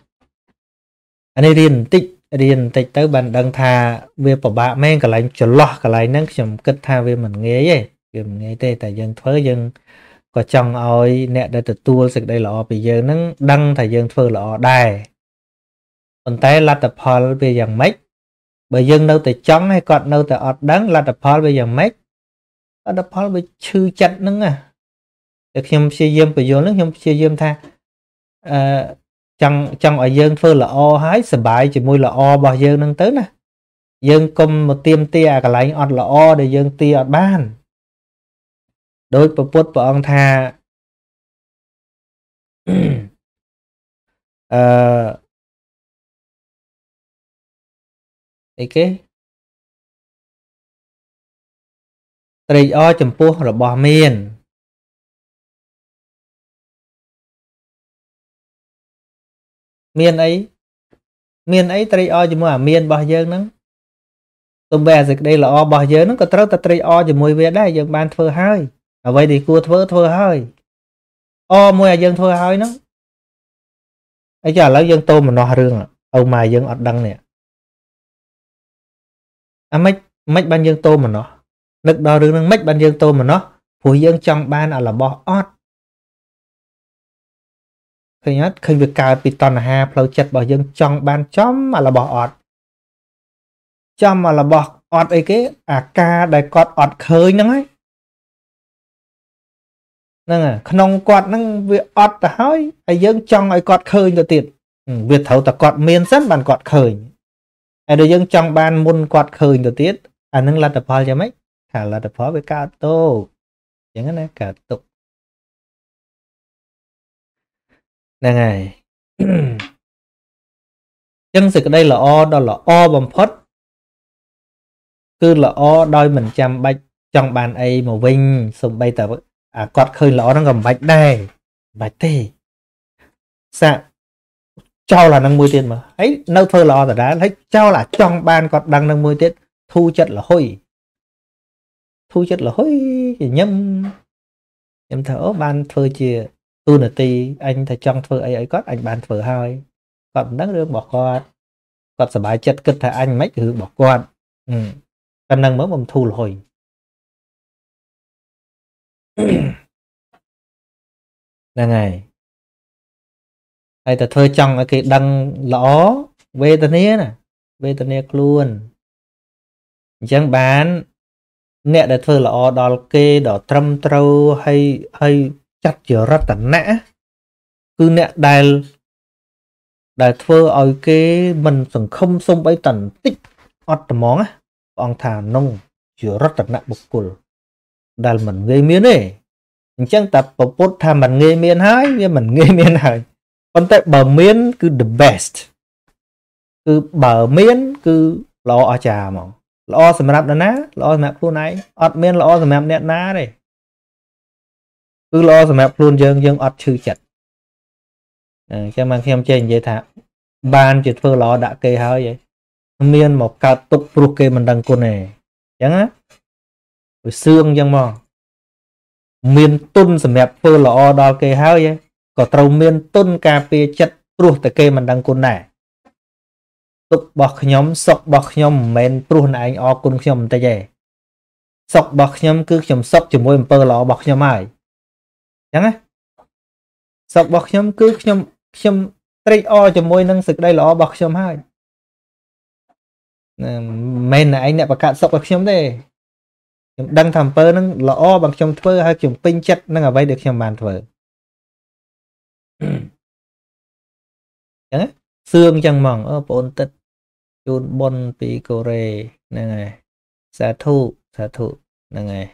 អានេះរៀនបន្តិចរៀនបន្តិចទៅបានដឹងថាវាពិបាកមែនកន្លែងចន្លោះកន្លែងហ្នឹងខ្ញុំគិតថាវាមិនងាយទេវាមិនងាយទេតែយើងធ្វើយើងក៏ចង់ឲ្យអ្នកដែលទទួលសេចក្តីល្អពីយើងហ្នឹងដឹងថាយើងធ្វើល្អដែរប៉ុន្តែលទ្ធផលវាយ៉ាងម៉េចបើយើងនៅតែចង់ហើយគាត់នៅតែអត់ដឹងលទ្ធផលវាយ៉ាងម៉េចលទ្ធផលវាឈឺចិត្តហ្នឹងណា តែខ្ញុំព្យាយាមបញ្យល់ហ្នឹងខ្ញុំព្យាយាមថាអឺចង់ចង់ឲ្យយើងធ្វើល្អហើយសบายជាមួយល្អរបស់យើងនឹងទៅណាយើងកុំមកទៀមទាអាកន្លែងអត់ល្អដែលយើងទាអត់បានដោយពពុទ្ធព្រះអង្គថាអឺអីគេត្រេកអរចំពោះរបស់មាន មានអីមានអីត្រេកអរជាមួយអាមានរបស់យើងហ្នឹងទំបែសេចក្តីល្អរបស់យើងហ្នឹងក៏ត្រូវតែត្រេកអរជាមួយវាដែរយើងបានធ្វើហើយអ្វីដែលគួរធ្វើធ្វើហើយអមួយឲ្យយើងធ្វើហើយហ្នឹងអីចាឥឡូវយើងតោមម្នោះរឿងឪម៉ែយើងអត់ដឹងនេះអាម៉េចម៉េចបានយើងតោមម្នោះនឹកដល់រឿងហ្នឹងម៉េចបានយើងតោមម្នោះព្រោះយើងចង់បានអារបស់អត់ ឃើញអត់ឃើញវាកើតពីតណ្ហាផ្លូវចិត្តរបស់យើងចង់បានចំអារបស់អត់ចំអារបស់អត់អីគេ អាការដែលគាត់អត់ឃើញហ្នឹងហើយហ្នឹងក្នុងគាត់ហ្នឹងវាអត់ទៅហើយហើយយើងចង់ឲ្យគាត់ឃើញទៅទៀតវាត្រូវតែគាត់មានសិនបានគាត់ឃើញហើយដល់យើងចង់បានមុនគាត់ឃើញទៅទៀតអានឹងលទ្ធផលយ៉ាងម៉េចថាលទ្ធផលវាកើតតោអញ្ចឹងណាកើតទុក ហ្នឹងហើយអញ្ចឹងសេចក្តីល្អដ៏ល្អបំផុត គឺល្អដោយមិនចាំបាច់ចង់បានអីមកវិញសំបីតែអាគាត់ឃើញល្អហ្នឹងក៏មិនបាច់ដែរមិនបាច់ទេសាក់ចោលអានឹងមួយទៀតមកហើយនៅធ្វើល្អដដែលហើយចោលអាចង់បានគាត់ដឹងនឹងមួយទៀតធូរចិត្តលហុយធូរចិត្តលហុយញញឹមខ្ញុំថាអូបានធ្វើជា ទូនាទីអញថាចង់ធ្វើអីឲ្យគាត់អញបានធ្វើហើយគាត់មិនដឹងរឿងរបស់គាត់គាត់សប្បាយចិត្តគិតថាអញមិនគឺរបស់គាត់តែនឹងមើលបំធូរលហុយហ្នឹងហើយហើយតែធ្វើចង់ឲ្យគេដឹងល្អវេទនាណាវេទនាខ្លួនអញ្ចឹងបាន អ្នកដែលធ្វើល្អដល់គេដល់ត្រឹមត្រូវហើយហើយ ចាត់ជារតនៈគឺអ្នកដែលដែលធ្វើឲ្យគេមិនសង្ឃឹមសំបីតន្តិចអត់ត្មងព្រះអង្គថានោះជារតនៈបុគ្គលដែលមិនងាយមានទេអញ្ចឹងតែប្រពុតថាមិនងាយមានហើយវាមិនងាយមានហើយប៉ុន្តែបើមានគឺ the best គឺបើមានគឺល្អអស្ចារ្យហ្មងល្អសម្រាប់នរណាល្អសម្រាប់ខ្លួនឯងអត់មានល្អសម្រាប់អ្នកណាទេ គឺល្អសម្រាប់ខ្លួនយើងយើងអត់ឈឺចិត្តអញ្ចឹងមកខ្ញុំចេះនិយាយថា បានជាធ្វើល្អដាក់គេហើយមានមកកើតទុកព្រោះគេមិនដឹងគុណទេអញ្ចឹងណាវាសឿងអញ្ចឹងមកមានទុនសម្រាប់ធ្វើល្អដល់គេហើយក៏ត្រូវមានទុនការពារចិត្តព្រោះតែគេមិនដឹងគុណដែរទុករបស់ខ្ញុំសុខរបស់ខ្ញុំមិនមែនព្រោះណែឯងអរគុណខ្ញុំបន្តិចទេសុខរបស់ខ្ញុំគឺខ្ញុំសុខជាមួយអំពើល្អរបស់ខ្ញុំហើយ អញ្ចឹងណាសុខរបស់ខ្ញុំគឺខ្ញុំខ្ញុំត្រេកអរជាមួយនឹងសេចក្តីល្អរបស់ខ្ញុំហើយមិនមែនឯងអ្នកបង្កើតសុខឲ្យខ្ញុំទេខ្ញុំដឹងថាអំពើហ្នឹងល្អបើខ្ញុំធ្វើហើយខ្ញុំពេញចិត្តនឹងអ្វីដែលខ្ញុំបានធ្វើអញ្ចឹងសឿងចឹងហ្មងអូបងអូនទឹកជូនបុនពីកូរ៉េហ្នឹងហើយសាធុសាធុហ្នឹងហើយ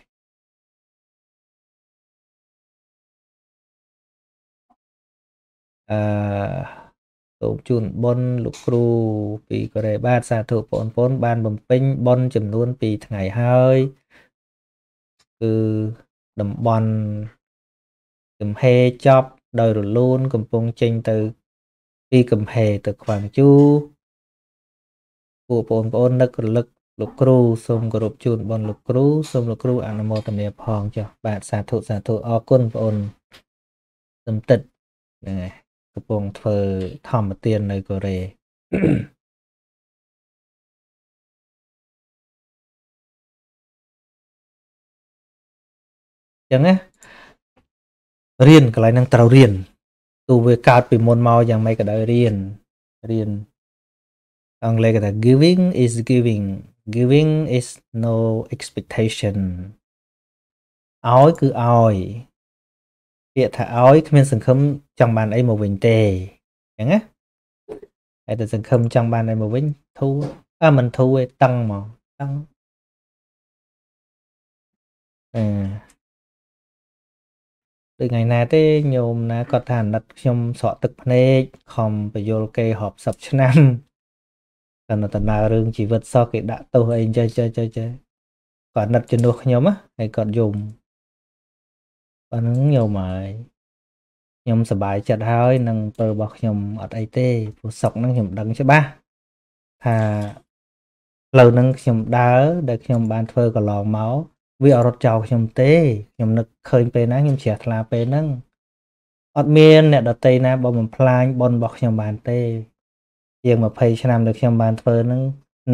អឺសូមជូនបុនលោកគ្រូពីកូរ៉េបាទសាធុបងប្អូនបានបំពេញបុនចំនួន2ថ្ងៃហើយគឺតំបន់កំហេចប់ដោយរលូនកំពុងចេញទៅពីកំហេទៅខ្វាងជូពួកបងប្អូននឹករលឹកលោកគ្រូសូមគោរពជូនបងលោកគ្រូសូមលោកគ្រូអនុមោទនាផងចុះបាទសាធុសាធុអរគុណបងអូនសំតិតហ្នឹងហើយ កំពុងធ្វើធម្មទាននៅកូរ៉េចឹងណារៀនកន្លែងហ្នឹងត្រូវរៀនទោះវាកើតពីមុនមកយ៉ាងម៉េចក៏ដោយរៀនរៀនអង់គ្លេសគេថា giving is giving giving is no expectation ឲ្យគឺឲ្យ ពាក្យថាឲ្យគ្មានសង្ឃឹមចង់បានអីមកវិញទេអញ្ចឹងណាហើយតែសង្ឃឹមចង់បានអីមកវិញធូរអើមិនធូរទេតឹងមកតឹងអឺដូចថ្ងៃណាទេញោមណាគាត់ថាអាណិតខ្ញុំស្រក់ទឹកភ្នែកខំបយលគេរាប់សិបឆ្នាំតែដំណើររឿងជីវិតសោះគេដាក់ទោសអីចេះចេះចេះចេះគាត់អាណិតជំនួសខ្ញុំហើយគាត់យំ ប៉ុណ្ណឹងញោមហើយខ្ញុំសប្បាយចិត្តហើយនឹងពើរបស់ខ្ញុំអត់អីទេព្រោះសុកហ្នឹងខ្ញុំដឹងច្បាស់ថាផ្លូវហ្នឹងខ្ញុំដើរដែលខ្ញុំបានធ្វើកន្លងមកវាអត់រត់ចោលខ្ញុំទេខ្ញុំនឹកឃើញពេលណាខ្ញុំជ្រះថ្លាពេលហ្នឹងអត់មានអ្នកដតីណាបើបំផ្លាញប៉ុនរបស់ខ្ញុំបានទេជាង20ឆ្នាំដែលខ្ញុំបានធ្វើហ្នឹង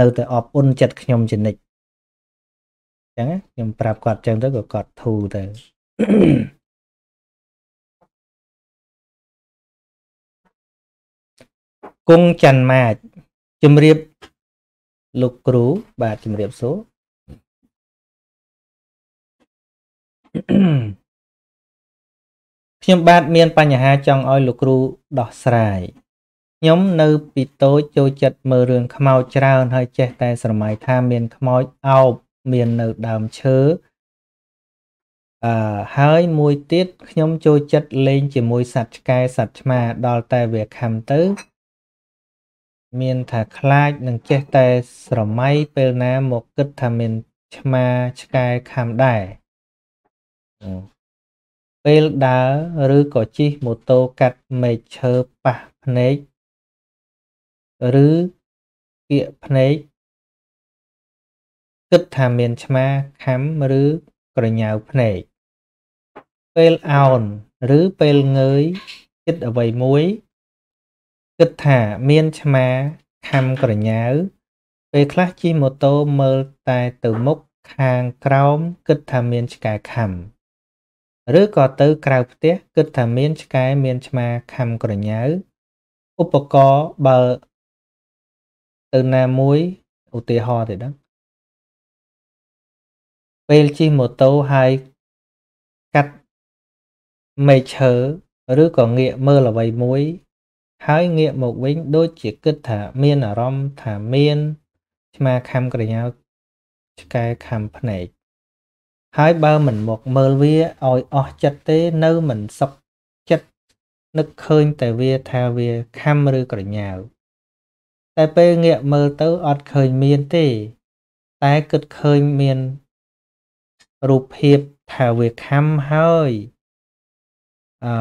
នៅតែអបអ៊ុនចិត្តខ្ញុំជានិច្ចអញ្ចឹងខ្ញុំប្រាប់គាត់អញ្ចឹងទៅក៏គាត់ធូរទៅ គង់ច័ន្ទម៉ាចជំរាបលោកគ្រូបាទជំរាបសួរខ្ញុំបាទមានបញ្ហាចង់ឲ្យលោកគ្រូដោះស្រាយខ្ញុំនៅពីតូចចូលចិត្តមើលរឿងខ្មោចច្រើនហើយចេះតែស្រមៃថាមានខ្មោចអោបមាននៅដើមឈើ អឺហើយមួយទៀតខ្ញុំចូលចិត្តលេងជាមួយសត្វឆ្កែសត្វឆ្មាដល់តែវាខំទៅ មានថាខ្លាចនឹងចេះតែស្រមៃពេលណាមកគិតថាមានឆ្មាឆ្កែខំដែរពេលដើរឬក៏ជិះម៉ូតូកាត់មែកឈើប៉ះភ្នែកឬគៀកភ្នែកគិតថាមានឆ្មាខំឬ ក្រញ៉ៅភ្នែកពេលអោនឬពេលងើយគិតអ្វីមួយគិតថាមានឆ្មាខំក្រញ៉ៅពេលខ្លះជិះម៉ូតូមើលតែទៅមុខខាងក្រោមគិតថាមានឆ្កែខំឬក៏ទៅក្រៅផ្ទះគិតថាមានឆ្កែមានឆ្មាខំក្រញ៉ៅឧបករណ៍បើទៅណាមួយឧទាហរណ៍ទៅដឹង ពេលជិះម៉ូតូហើយកាត់មែកឈើឬក៏ងាកមើលអ្វីមួយ ហើយងាកមកវិញដូចជាគិតថាមានអារម្មណ៍ថាមានឆ្មាខំក្រញ៉ៅឆ្កែខំភ្នែកហើយបើមិនមកមើលវាឲ្យអស់ចិត្តទេនៅមិនសុខចិត្តនឹកឃើញតែវាថាវាខំឬក្រញ៉ាវតែពេលងាកមើលទៅអត់ឃើញមានទេ តែគិតឃើញមាន រូបភាពថាវាខំហើយអឺ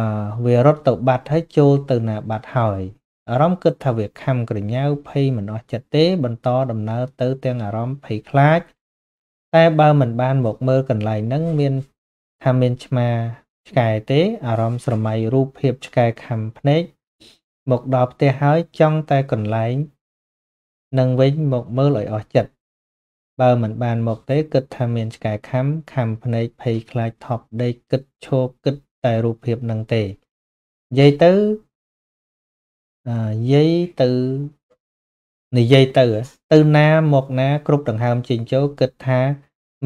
វារត់ទៅបាត់ហើយចូលទៅណាបាត់ហើយអារម្មណ៍គិតថាវាខំក្រញ៉ៅភ័យមិនអស់ចិត្តទេបន្តដំណើរទៅទាំងអារម្មណ៍ភ័យខ្លាចតែបើមិនបានមកមើលកន្លែងហ្នឹងមានថាមានឆ្មាឆ្កែទេអារម្មណ៍ស្រមៃរូបភាពឆ្កែខំភ្នែកមកដល់ផ្ទះហើយចង់តែកន្លែងនឹងវិញមកមើលឲ្យអស់ចិត្ត បើមិនបានមកទេគិតថាមានឆ្កែខំខំភ្នែកភ័យខ្លាចថប់ដេកគិតឈោគិតតែរូបភាពនឹងទេនិយាយទៅនិយាយទៅនិយាយទៅទៅណាមកណា គ្រប់ដង្ហើមចេញចូលគិតថា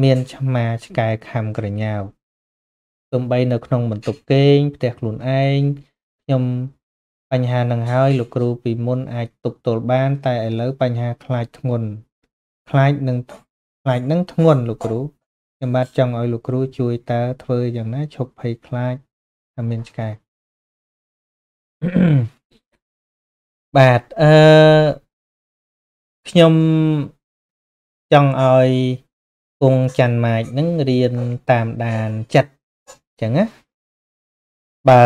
មានឆ្មាឆ្កែខំក្រញ៉ាវទំបីនៅក្នុងបន្ទប់គេងផ្ទះខ្លួនឯងខ្ញុំបញ្ហានឹងហើយលោកគ្រូពីមុនអាចទប់ទល់បាន តែឥឡូវបញ្ហាខ្លាចធ្ងន់ ខ្លាចនឹងខ្លាចនឹងធ្ងន់លោកគ្រូខ្ញុំបាទចង់ឲ្យលោកគ្រូជួយតើធ្វើយ៉ាងណាឈប់ភ័យខ្លាចថាមានឆ្កែបាទអឺខ្ញុំចង់ឲ្យគង់ច័ន្ទម៉ាចនឹងរៀនតាមដានចិត្តអញ្ចឹងណាបើ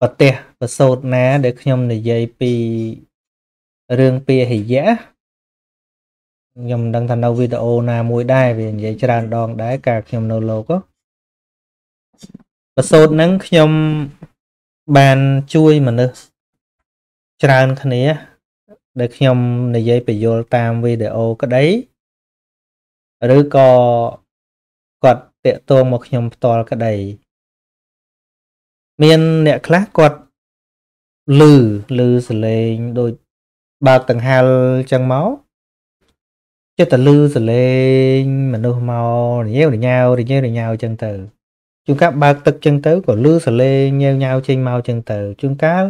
ប្រទេសប្រសូតណា ដែលខ្ញុំនិយាយពីរឿងពាហិយៈ ខ្ញុំមិនដឹងថានៅវីដេអូណាមួយដែរវានិយាយច្រើនដងដែរកាលខ្ញុំនៅលោកប្រសូតហ្នឹងខ្ញុំបានជួយមនុស្សច្រើនគ្នា ដែលខ្ញុំនិយាយបញ្យល់តាមវីដេអូក្តីឬក៏គាត់តាក់ទងមកខ្ញុំផ្ទាល់ក្តីមានអ្នកខ្លះគាត់លឺលឺសលេងដូចបើកដង្ហែលចឹងមក ចិត្តតែលឺសលេងមនុស្សមករញ៉េវរញ៉ាវរញ៉េវរញ៉ាវចឹងទៅជួនកាលបើកទឹកចឹងទៅក៏លឺសលេងញ៉ាវញ៉ាវចេញមកចឹងទៅជួនកាល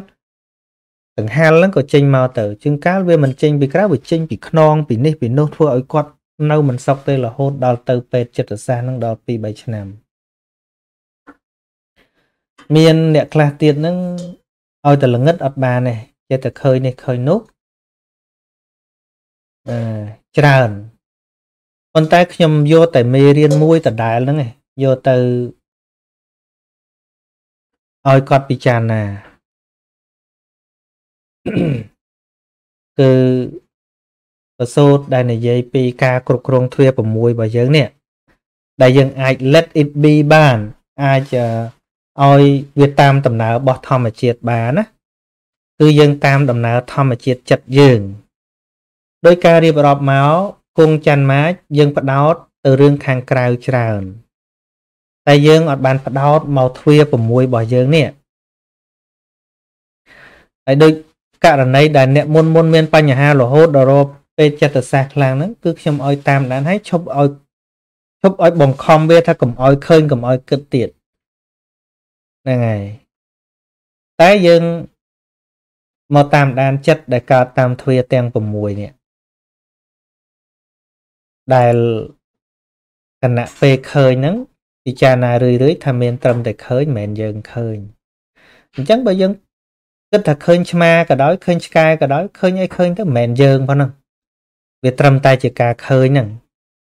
ដង្ហែលហ្នឹងក៏ចេញមកទៅជួនកាលវាមិនចេញពីក្រៅវាចេញពីខ្នងពីនេះពីនោះធ្វើឲ្យគាត់នៅមិនសុខទេរហូតដល់ទៅពេទ្យចិត្តសាស្ត្រហ្នឹងដល់2 3ឆ្នាំមានអ្នកខ្លះទៀតហ្នឹងឲ្យតែល្ងឹតអត់បានទេចេះតែឃើញនេះឃើញនោះអឺ ច្រើនប៉ុន្តែខ្ញុំយកតែមេរៀនមួយដដែលហ្នឹងឯងយកទៅឲ្យគាត់ពិចារណាគឺប្រសូតដែលនិយាយពីការគ្រប់គ្រងទ្វា6របស់យើងនេះដែលយើងអាច let it be បានអាចឲ្យវាតាមដំណើររបស់ធម្មជាតិបានណាគឺយើងតាមដំណើរធម្មជាតិចិត្តយើង ដោយការរៀបរាប់មកគង់ច័ន្ទម៉ាចយើងបដោតទៅរឿងខាងក្រៅច្រើន តែយើងអត់បានបដោតមកទ្វា6របស់យើងនេះហើយដូចករណីដែលអ្នកមុនមុនមានបញ្ហារហូតដល់រកពេលចិត្តសាស្ត្រខ្លាំងហ្នឹងគឺខ្ញុំឲ្យតាមដានឲ្យឈប់ឲ្យឈប់ឲ្យបង្ខំវាថាកុំឲ្យឃើញកុំឲ្យគិតទៀតហ្នឹងហើយតែយើងមកតាមដានចិត្តដែលកើតតាមទ្វាទាំង6នេះ ដែលគណៈពេលឃើញហ្នឹងពិចារណារឿយៗថាមានត្រឹមតែឃើញមិនមែនយើងឃើញអញ្ចឹងបើយើងគិតថាឃើញឆ្មាក៏ដោយឃើញឆ្កែក៏ដោយឃើញអីឃើញទៅមិនមែនយើងប៉ុណ្ណឹងវាត្រឹមតែជាការឃើញហ្នឹង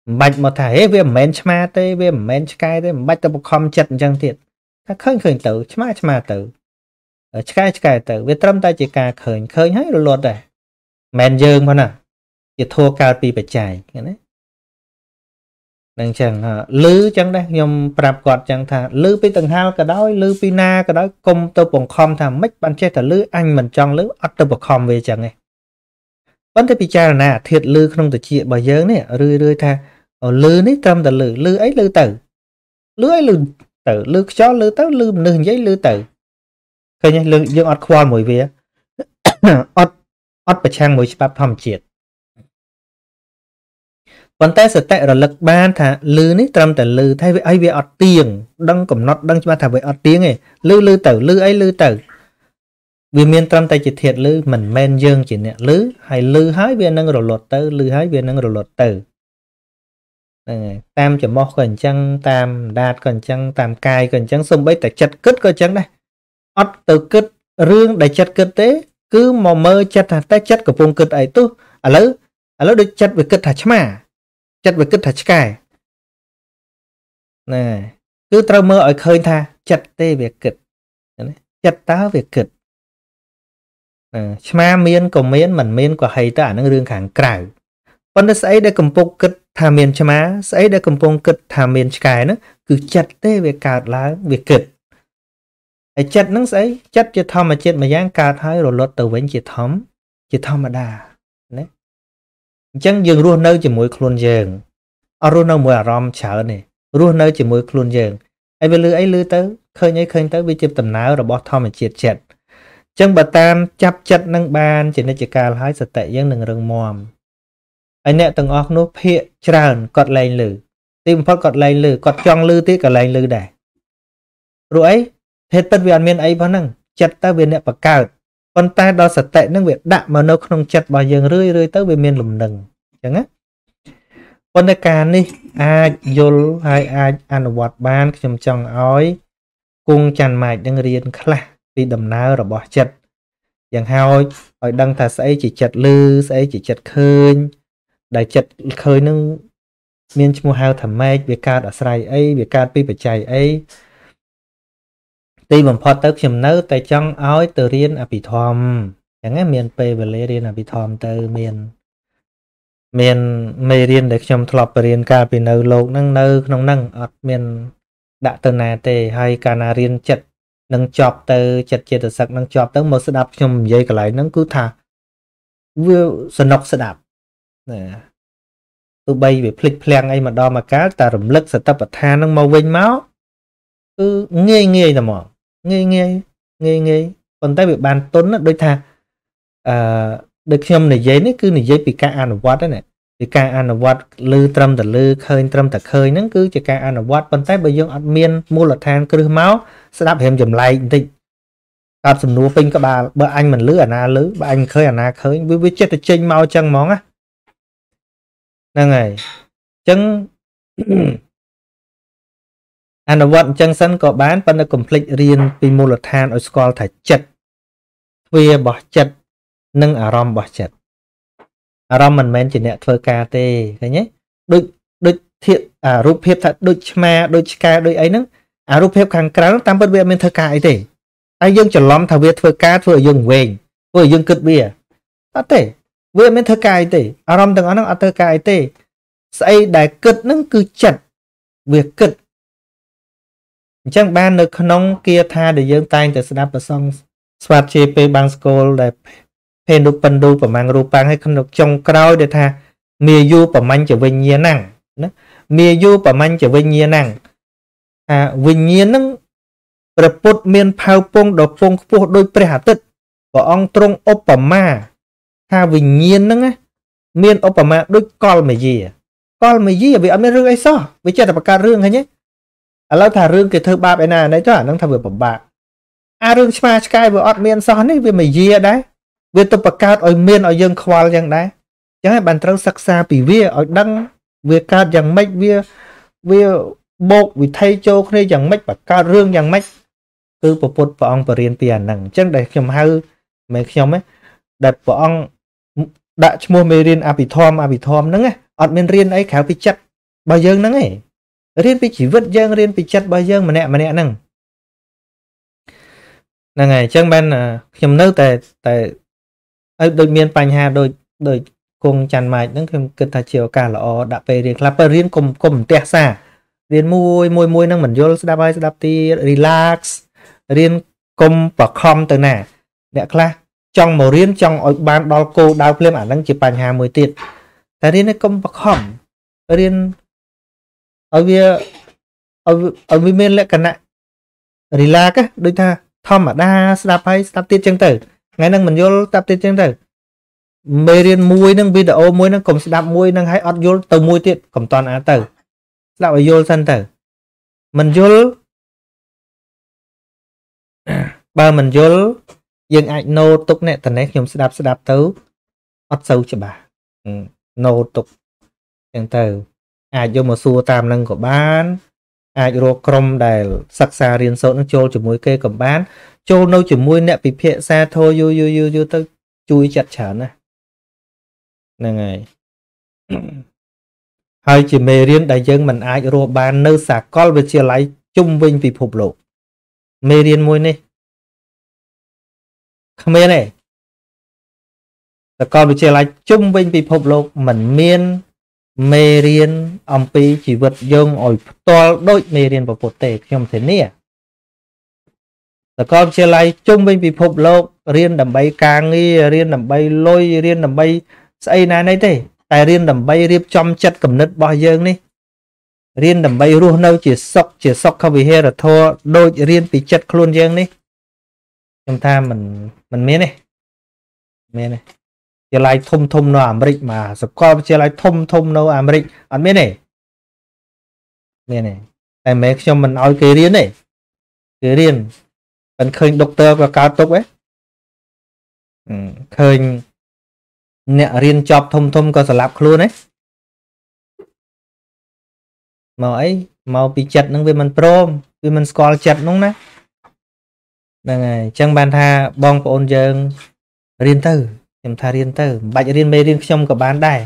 មិនបាច់មកថាហេវាមិនមែនឆ្មាទេវាមិនមែនឆ្កែទេមិនបាច់ទៅបង្ខំចិត្តអញ្ចឹងទៀតថាឃើញឃើញទៅឆ្មាឆ្មាទៅឆ្កែឆ្កែទៅវាត្រឹមតែជាការឃើញឃើញហើយរលត់ដែរមិនមែនយើងប៉ុណ្ណាជាធัวកើតពីបច្ច័យណា នឹងចឹងលឺចឹងដែរខ្ញុំប្រាប់គាត់ចឹងថាលឺពីដង្ហាលក៏ដោយលឺពីណាក៏ដោយកុំទៅបង្ខំថាម៉េចបានចេះតែលឺអញមិនចង់លឺអត់ទៅបង្ខំវាចឹងឯងប៉ុន្តែពិចារណាអាធាតលឺក្នុងតិចរបស់យើងនេះរឿយរឿយថាលឺនេះត្រឹមតែលឺលឺអីលឺទៅលឺអីលឺទៅលឺខ្យល់លឺទៅលឺមនុស្សនិយាយលឺទៅឃើញលឺយើងអត់ខ្វល់មួយវាអត់អត់ប្រឆាំងមួយច្បាប់ធម្មជាតិ ប៉ុន្តែសតិរលឹកបានថាលឺនេះត្រឹមតែលឺតែវាអីវាអត់ទៀងដឹងកំណត់ដឹងច្បាស់ថាវាអត់ទៀងទេលឺលឺទៅលឺអីលឺទៅវាមានត្រឹមតែជាធាតលឺមិនមែនយើងជាអ្នកលឺហើយលឺហើយវានឹងរលត់ទៅលឺហើយវានឹងរលត់ទៅហ្នឹងហើយតាមចំោះក៏អញ្ចឹងតាមដាតក៏អញ្ចឹងតាមកាយក៏អញ្ចឹងសំបីតែចិត្តគិតក៏អញ្ចឹងដែរអត់ទៅគិតរឿងដែលចិត្តគិតទេ គឺមកមើលចិត្តថាតែចិត្តកំពុងគិតអីទោះឥឡូវឥឡូវដូចចិត្តវាគិតថាឆ្មា ចិត្តវាគិតថាឆ្កែណាគឺត្រូវមើលឲ្យឃើញថាចិត្តទេវាគិតណាចិត្តតើវាគិតឆ្មាមានក៏មានមិនមានក៏ហីទៅអានឹងរឿងខាងក្រៅប៉ុន្តែស្អីដែលកំពុងគិតថាមានឆ្មាស្អីដែលកំពុងគិតថាមានឆ្កែហ្នឹងគឺចិត្តទេវាកើតឡើងវាគិតហើយចិត្តហ្នឹងស្អីចិត្តជាធម្មជាតិមួយយ៉ាងកើតហើយរលត់ទៅវិញជាធម្មជាធម្មតាណា អញ្ចឹងយើងរស់នៅជាមួយខ្លួនយើងអត់រស់នៅមួយអារម្មណ៍ច្រើនទេរស់នៅជាមួយខ្លួនយើងហើយវាលឺអីលឺទៅឃើញអីឃើញទៅវាជាដំណើររបស់ធម្មជាតិចិត្តអញ្ចឹងបើតាមចាប់ចិត្តនឹងបានជានិច្ចកាលហើយសតិយើងនឹងរឹងមាំហើយអ្នកទាំងអស់នោះភាកច្រើនគាត់លែងលឺទីបំផុតគាត់លែងលឺគាត់ចង់លឺទៀតក៏លែងលឺដែរព្រោះអីហេតុពិតវាអត់មានអីប៉ុណ្ណឹងចិត្តទៅវាអ្នកបកើត ប៉ុន្តែដល់សតិនឹងវាដាក់មកនៅក្នុងចិត្តរបស់យើងរឿយរឿយទៅវាមានលំនឹងអញ្ចឹងណាប៉ុន្តែការនេះអាចយល់ហើយអាចអនុវត្តបានខ្ញុំចង់ឲ្យគង់ច័ន្ទម៉ាចនឹងរៀនខ្លះពីដំណើររបស់ចិត្តយ៉ាងហោចឲ្យដឹងថាស្អីជាចិត្តលឺស្អីជាចិត្តឃើញ ដែលចិត្តឃើញនឹងមានឈ្មោះហៅថាម៉េចវាកើតអាស្រ័យអីវាកើតពីបច្ច័យអី ទីបំផុតទៅខ្ញុំនៅតែចង់ឲ្យទៅរៀនអភិធម្មអញ្ចឹងមានពេលវេលារៀនអភិធម្មទៅមាន មានមេរៀនដែលខ្ញុំធ្លាប់បរៀនកាលពីនៅលោកហ្នឹងនៅក្នុងហ្នឹងអត់មានដាក់ទៅណាទេហើយកាលណារៀនចិត្តនឹងចប់ទៅចិត្តចិត្តសឹកនឹងចប់ទៅមកស្ដាប់ខ្ញុំនិយាយកន្លែងហ្នឹងគឺថាវាសនុកស្ដាប់ណាទោះបីវាភ្លេចភ្លាំងអីម្ដងមកកាលតែរំលឹកសតិប្បដ្ឋាននឹងមកវិញមកគឺងាយងាយតែមក ងាយងាយងាយងាយប៉ុន្តែវាបានទុនដូចថាអឺដូចខ្ញុំនិយាយនេះគឺនិយាយពីការអនុវត្តហ្នឹងពីការអនុវត្តលើត្រឹមតែលើឃើញត្រឹមតែឃើញហ្នឹងគឺជាការអនុវត្តប៉ុន្តែបើយើងអត់មានមូលដ្ឋានគ្រឹះមកស្ដាប់រៀមចម្លែកបន្តិចកត់សំណួរពេញក្បាលបើអញមិនលឺអាណាលឺបើអញឃើញអាណាឃើញវាវាចិត្តទៅចេញមកចឹងហ្មងណាហ្នឹងហើយអញ្ចឹង អនុវត្តអញ្ចឹងសិនក៏បានប៉ុន្តែកុំភ្លេចរៀនពីមូលដ្ឋានឲ្យស្គាល់ថាចិត្តទ្វារបស់ចិត្តនិងអារម្មណ៍របស់ចិត្តអារម្មណ៍មិនមែនជាអ្នកធ្វើការទេឃើញទេដូចដូចធៀបអារូបភាពថាដូចឆ្មាដូចឆ្កែដូចអីហ្នឹងអារូបភាពខាងក្រៅតាមពិតវាអត់មានធ្វើការអីទេហើយយើងច្រឡំថាវាធ្វើការធ្វើឲ្យយើងវែងធ្វើឲ្យយើងគិតវាអត់ទេវាអត់មានធ្វើការអីទេអារម្មណ៍ទាំងអស់ហ្នឹងអត់ធ្វើការអីទេស្អីដែលគិតហ្នឹងគឺចិត្តវាគិត អញ្ចឹងបាននៅក្នុងគាថាដែលយើងតែងតែស្ដាប់ប្រសងស្វាតជេពេលបាំងស្គលដែលភេនុបិណ្ឌូប្រមាំងរូបាំងឲ្យក្នុងចុងក្រោយដែលថាមាយូប្រមាញ់ចវិញ្ញាណហ្នឹងណាមាយូប្រមាញ់ចវិញ្ញាណហ្នឹងថាវិញ្ញាណហ្នឹងព្រះពុទ្ធមានផៅពងដ៏ពងខ្ពស់ដូចព្រះអាទិត្យព្រះអង្គទ្រង់ឧបមាថាវិញ្ញាណហ្នឹងមានឧបមាដូចកលមយាកលមយាវាអត់មានរឿងអីសោះវាចេះតែបង្កើតរឿងឃើញទេ ឥឡូវថារឿងគេធ្វើបាបឯណានេះចុះអាហ្នឹងថាវាពិបាកអារឿងឆ្មាឆ្កែវាអត់មានសោះនេះវាមយាដែរវាទៅបង្កើតឲ្យមានឲ្យយើងខ្វល់យ៉ាងដែរអញ្ចឹងហើយបានត្រូវសិក្សាពីវាឲ្យដឹងវាកើតយ៉ាងម៉េចវាវាបោកវិថីចូលគ្នាយ៉ាងម៉េចបង្កើតរឿងយ៉ាងម៉េចគឺពពុទ្ធព្រះអង្គបរៀនពីអាហ្នឹងអញ្ចឹងដែលខ្ញុំហៅមិនខ្ញុំទេដែលព្រះអង្គដាក់ឈ្មោះមេរៀនអភិធម្មអភិធម្មហ្នឹងអត់មានរៀនអីក្រៅពីចិត្តរបស់យើងហ្នឹងឯង រៀនពីជីវិតយើងរៀនពីចិត្តរបស់យើងម្នាក់ម្នាក់ហ្នឹងហ្នឹងហើយអញ្ចឹងបានខ្ញុំនៅតែតែឲ្យដូចមានបញ្ហាដូចដូចគង់ច័ន្ទម៉ាចហ្នឹងខ្ញុំគិតថាជាឱកាសល្អដាក់ពេលរៀនខ្លះពេលរៀនកុំកុំផ្ទះសារៀនមួយមួយមួយហ្នឹងមិនយល់ស្ដាប់ហើយស្ដាប់ទី relax រៀនកុំបខំទៅណា អ្នកខ្លះចង់មករៀនចង់ឲ្យបានដល់គោលដៅភ្លាមអាហ្នឹងជាបញ្ហាមួយទៀតតែរៀនឲ្យកុំបខំរៀន ឲ្យវាឲ្យឲ្យវាមានលក្ខណៈ relax ដូចថាធម្មតាស្ដាប់ហើយស្ដាប់ទៀតចឹងទៅថ្ងៃហ្នឹងមិនយល់តាប់ទៀតចឹងទៅមេរៀនមួយហ្នឹងវីដេអូមួយហ្នឹងកុំស្ដាប់មួយហ្នឹងឲ្យអត់យល់ទៅមួយទៀតកុំតន់អាទៅស្ដាប់ឲ្យយល់សិនទៅមិនយល់បើមិនយល់យើងអាចណូតទុកអ្នកតនេះខ្ញុំស្ដាប់ស្ដាប់ទៅអត់សូវច្បាស់ណូតទុកចឹងទៅ អាចយកមកសួរតាមនឹងក៏បាន អាចរកក្រុមដែលសិក្សារៀនសូត្រនឹងចូលជាមួយគេក៏បាន ចូលនៅជាមួយអ្នកពិភាក្សាធោយូរយូរយូរយូរទៅជួយចាត់ច្រើនណាហ្នឹងហើយហើយជាមេរៀនដែលយើងមិនអាចរកបាននៅសាកលវិទ្យាល័យជុំវិញពិភពលោកមេរៀនមួយនេះគ្មានទេសាកលវិទ្យាល័យជុំវិញពិភពលោកមិនមាន មេរៀនអំពីជីវិតយើងឲ្យផ្ទាល់ដូចមេរៀនពពុទ្ធទេខ្ញុំធានាសាកលវិទ្យាល័យជុំវិញពិភពលោករៀនដើម្បីការងាររៀនដើម្បីលុយរៀនដើម្បីស្អីណាណីទេ តែរៀនដើម្បីរៀបចំចិត្តគំនិតរបស់យើងនេះរៀនដើម្បីរស់នៅជាសុខជាសុខវិហេរធម៌ដូចរៀនពីចិត្តខ្លួនយើងនេះខ្ញុំថាមិនមិនមានទេមានទេវិ ទ្យាល័យធំធំនៅអាមេរិកមកសកលវិទ្យាល័យធំធំនៅអាមេរិកអត់មានទេមានទេតែមិនខ្ញុំមិនអោយគេរៀនទេគេរៀនមិនឃើញដុកទ័រក៏កើតទុកទេឃើញអ្នករៀនចប់ធំធំក៏ស្លាប់ខ្លួនទេមកអីមកពីចិត្តនឹងវាមិនព្រមវាមិនស្គាល់ចិត្តនោះណាហ្នឹងហើយអញ្ចឹងបានថាបងប្អូនយើងរៀនទៅ ខ្ញុំថារៀនទៅមិនបាច់រៀនមេរៀនខ្ញុំក៏បានដែរ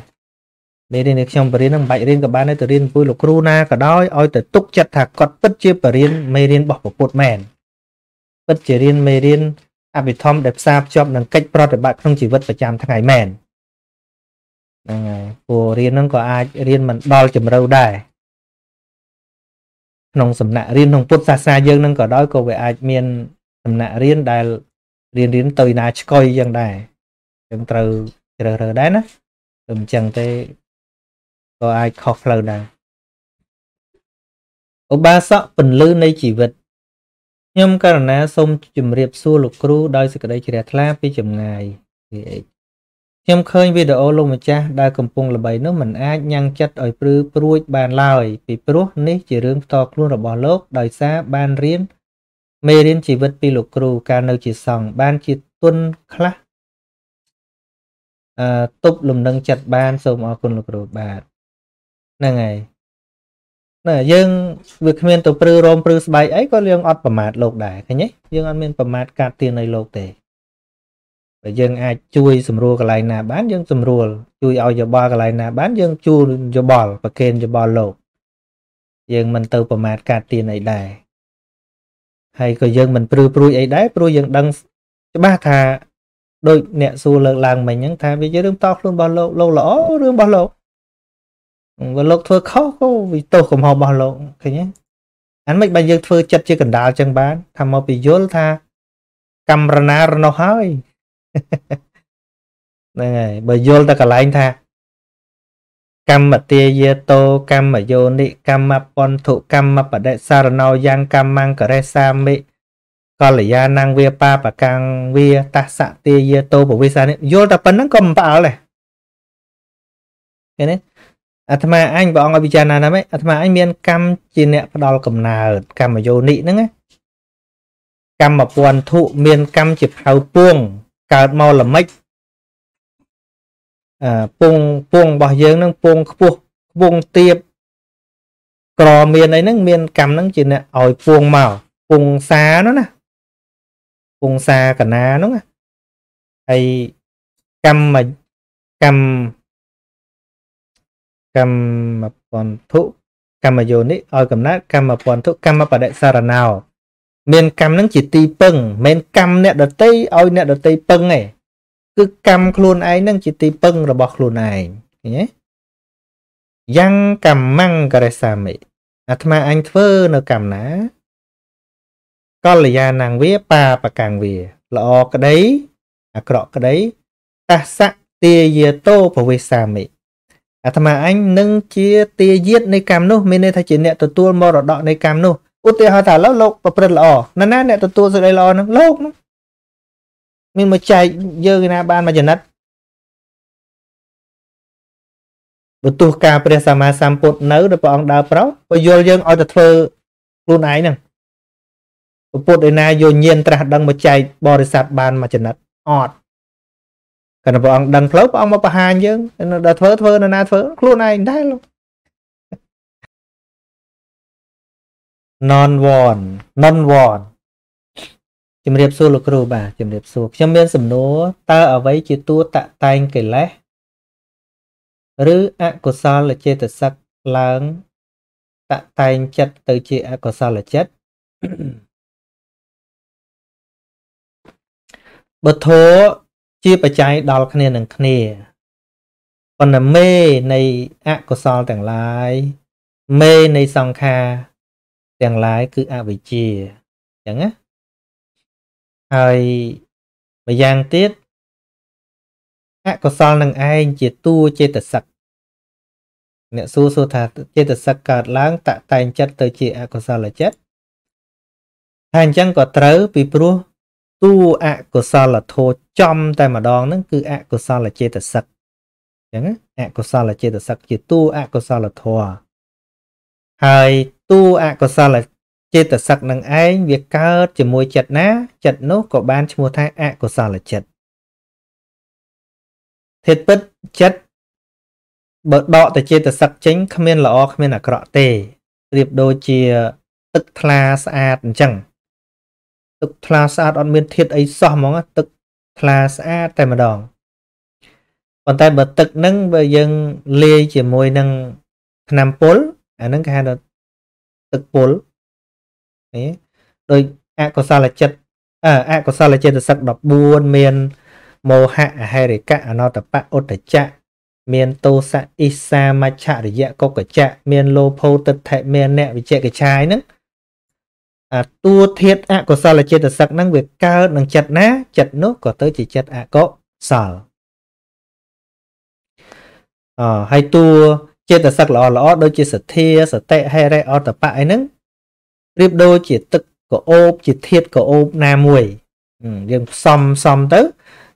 មេរៀននេះខ្ញុំបរៀននឹងមិនបាច់រៀនក៏បានដែរទៅរៀនជាមួយលោកគ្រូណាក៏ដោយឲ្យទៅទុកចិត្តថាគាត់ពិតជាបរៀនមេរៀនរបស់ពុទ្ធមែនពិតជារៀនមេរៀនអភិធម្មដែលផ្សារភ្ជាប់នឹងកិច្ចប្រតិបត្តិក្នុងជីវិតប្រចាំថ្ងៃមែនហ្នឹងហើយព្រោះរៀនហ្នឹងក៏អាចរៀនមិនដល់ជំរៅដែរក្នុងសំណាក់រៀនក្នុងពុទ្ធសាសនាយើងនឹងក៏ដោយក៏វាអាចមានសំណាក់រៀនដែលរៀនរៀនទៅណាឆ្កុយយ៉ាងដែរ យើងត្រូវជ្រើសរើសដែរណាទៅអញ្ចឹងទេក៏អាចខុសផ្លូវដែរឧបាសកពន្លឺនៃជីវិតខ្ញុំករណាសូមជម្រាបសួរលោកគ្រូដោយសេចក្តីជ្រះថ្លាពីចម្ងាយ VH ខ្ញុំឃើញវីដេអូលោកម្ចាស់ដែលកំពុងល្បីនោះមិនអាចញ៉ាំងចិត្តឲ្យព្រឺព្រួចបានឡើយពីព្រោះនេះជារឿងផ្ទាល់ខ្លួនរបស់លោកដោយសារបានរៀនមេរៀនជីវិតពីលោកគ្រូកាលនៅជាសង្ឃបានជាទុនខ្លះអឺ ទប់លំនឹងចិត្តបានសូមអរគុណលោកគ្រូបាទហ្នឹងហើយណាយើងវាគ្មានទៅព្រឺរោមព្រឺស្បែកអីក៏យើងអត់ប្រមាថលោកដែរឃើញទេយើងអត់មានប្រមាថកាត់ទៀននៅលោកទេបើយើងអាចជួយសម្រួលកន្លែងណាបានយើងសម្រួលជួយឲ្យយោបល់កន្លែងណាបានយើងជួយយោបល់ប្រកេនយោបល់លោក យើងមិនទៅប្រមាថកាត់ទៀនអីដែរហើយក៏យើងមិនព្រឺព្រួយអីដែរព្រោះយើងដឹងច្បាស់ថា ដូចអ្នកសួរលើកឡើងមិញហ្នឹងថាវាជារឿងតខ្លួនរបស់លោកលោកល្អរឿងរបស់លោកបើលោកធ្វើខុសក៏វាទោសកំហុសរបស់លោកឃើញទេអានមិនបើយើងធ្វើចិត្តជាកណ្ដាលចឹងបានថាមកពីយល់ថាកម្មរណារនោះហើយហ្នឹងហើយបើយល់តែកន្លែងថាកម្មទាយតោកម្មយោនិកម្មពន្ធុកម្មបដិសារណោយ៉ាងកម្មង្ករេសាមិ កល្យាណងវាបាបកាំងវាតសទាយតោពវិសានេះយល់តែប៉ុណ្្នឹងក៏មិនផ្អើលដែរឃើញទេអាត្មាអញព្រះអង្គឲ្យពិចារណាណាម៉េចអាត្មាអញមានកម្មជាអ្នកផ្ដល់កំណើតកម្មយោនិហ្នឹងណាកម្មពន្ធុមានកម្មជាផៅពួងកើតមកល្មិចអឺពងពងរបស់យើងហ្នឹងពងខ្ពស់ខ្ពងទៀបក្រមានអីហ្នឹងមានកម្មហ្នឹងជាអ្នកឲ្យពងមកពងសានោះណា ពងសាកណានោះណាហើយកម្មកម្មកម្មពន្ធុកម្មយោនិឲ្យកំណើតកម្មពន្ធុកម្មបដិសារណោមានកម្មនឹងជាទីពឹងមិនកម្មអ្នកដតីឲ្យអ្នកដតីពឹងទេគឺកម្មខ្លួនឯងនឹងជាទីពឹងរបស់ខ្លួនឯងឃើញទេយ៉ាងកម្មੰករេសាមិអាត្មាអញធ្វើនៅកម្មណា កល្យាណងវាបាបកាំងវាល្អក្តីអាក្រក់ក្តីតសៈទាយាតោភវិសាមិអាត្មាអញនឹងជាទាយាតនៃកម្មនោះមានន័យថាជាអ្នកទទួលមរតកនៃកម្មនោះឧទាហរណ៍ថាឥឡូវលោកប្រព្រឹត្តល្អណាណាអ្នកទទួលសេចក្តីល្អហ្នឹងលោកហ្នឹងមានមកចែកយើងណាបានមកចំណិតបើទោះការព្រះសម្មាសម្ពុទ្ធនៅដែលព្រះអង្គដើរប្រោបើយល់យើងឲ្យតែធ្វើខ្លួនឯងហ្នឹង ពុទ្ធឯណាយកញៀនត្រាស់ដឹងមកចែកបរិស័ទបានមកចំណិតអត់គណៈព្រះអង្គដឹងផ្លូវព្រះអង្គមកបង្ហាញយើងដល់ធ្វើធ្វើនៅណាធ្វើខ្លួនឯងដែរលោក non one non one ជំរាបសួរលោកគ្រូបាទជំរាបសួរខ្ញុំមានសំណួរតើអ្វីជាតួតតែងកិលេសឬអកុសលចេតសិកឡើងតតែងចិត្តទៅជាអកុសលចិត្ត បើធោជាបច្ច័យដល់គ្នានឹងគ្នាប៉ុន្តែមេនៃអកុសលទាំងឡាយមេនៃសង្ខារទាំងឡាយគឺអវិជ្ជាអញ្ចឹងណាហើយម្យ៉ាងទៀតអកុសលនឹងឯងជាតួចេតសិកអ្នកសួរសួរថាចេតសិកកើតឡើងតតែងចិត្តទៅជាអកុសលចិត្តហើយអញ្ចឹងក៏ត្រូវពីព្រោះ តួអកុសលធម៌ចំតែម្ដងហ្នឹងគឺអកុសលចេតសិកអញ្ចឹងអកុសលចេតសិកជាតួអកុសលធម៌ហើយតួអកុសលចេតសិកនឹងឯងវាកើតជាមួយចិត្តណាចិត្តនោះក៏បានឈ្មោះថាអកុសលចិត្តធាតពិតចិត្តបើដកតែចេតសិកចេញគ្មានល្អគ្មានអាក្រក់ទេប្រៀបដូចជាទឹកថ្លាស្អាតអញ្ចឹង ទឹកថ្លាស្អាតអត់មានធាតុអីសោះហ្មងទឹកថ្លាស្អាតតែម្ដងប៉ុន្តែបើទឹកហ្នឹងបើយើងលាយជាមួយនឹងថ្នាំពុលអាហ្នឹងគេហៅថាទឹកពុលនេះដោយអកុសលចិត្តអកុសលចេតសិក14មានមោហៈអហេរិកៈអនតបៈឧត្តចៈមានទោសៈអ៊ីសាមច្ឆរិយៈកុកចៈមានលោភោទិដ្ឋិមានអ្នកវិជកិឆាយហ្នឹង អាតួធាតអកុសលចេតសិកហ្នឹងវាកើតនឹងចិត្តណាចិត្តនោះក៏ទៅជាចិត្តអកុសលអហើយតួចេតសិកល្អល្អដូចជាសទ្ធាសតិហេរិអតបៈអីហ្នឹងប្រៀបដូចជាទឹកកអូបជាធាតកអូបណាមួយយើងផ្សំផ្សំទៅ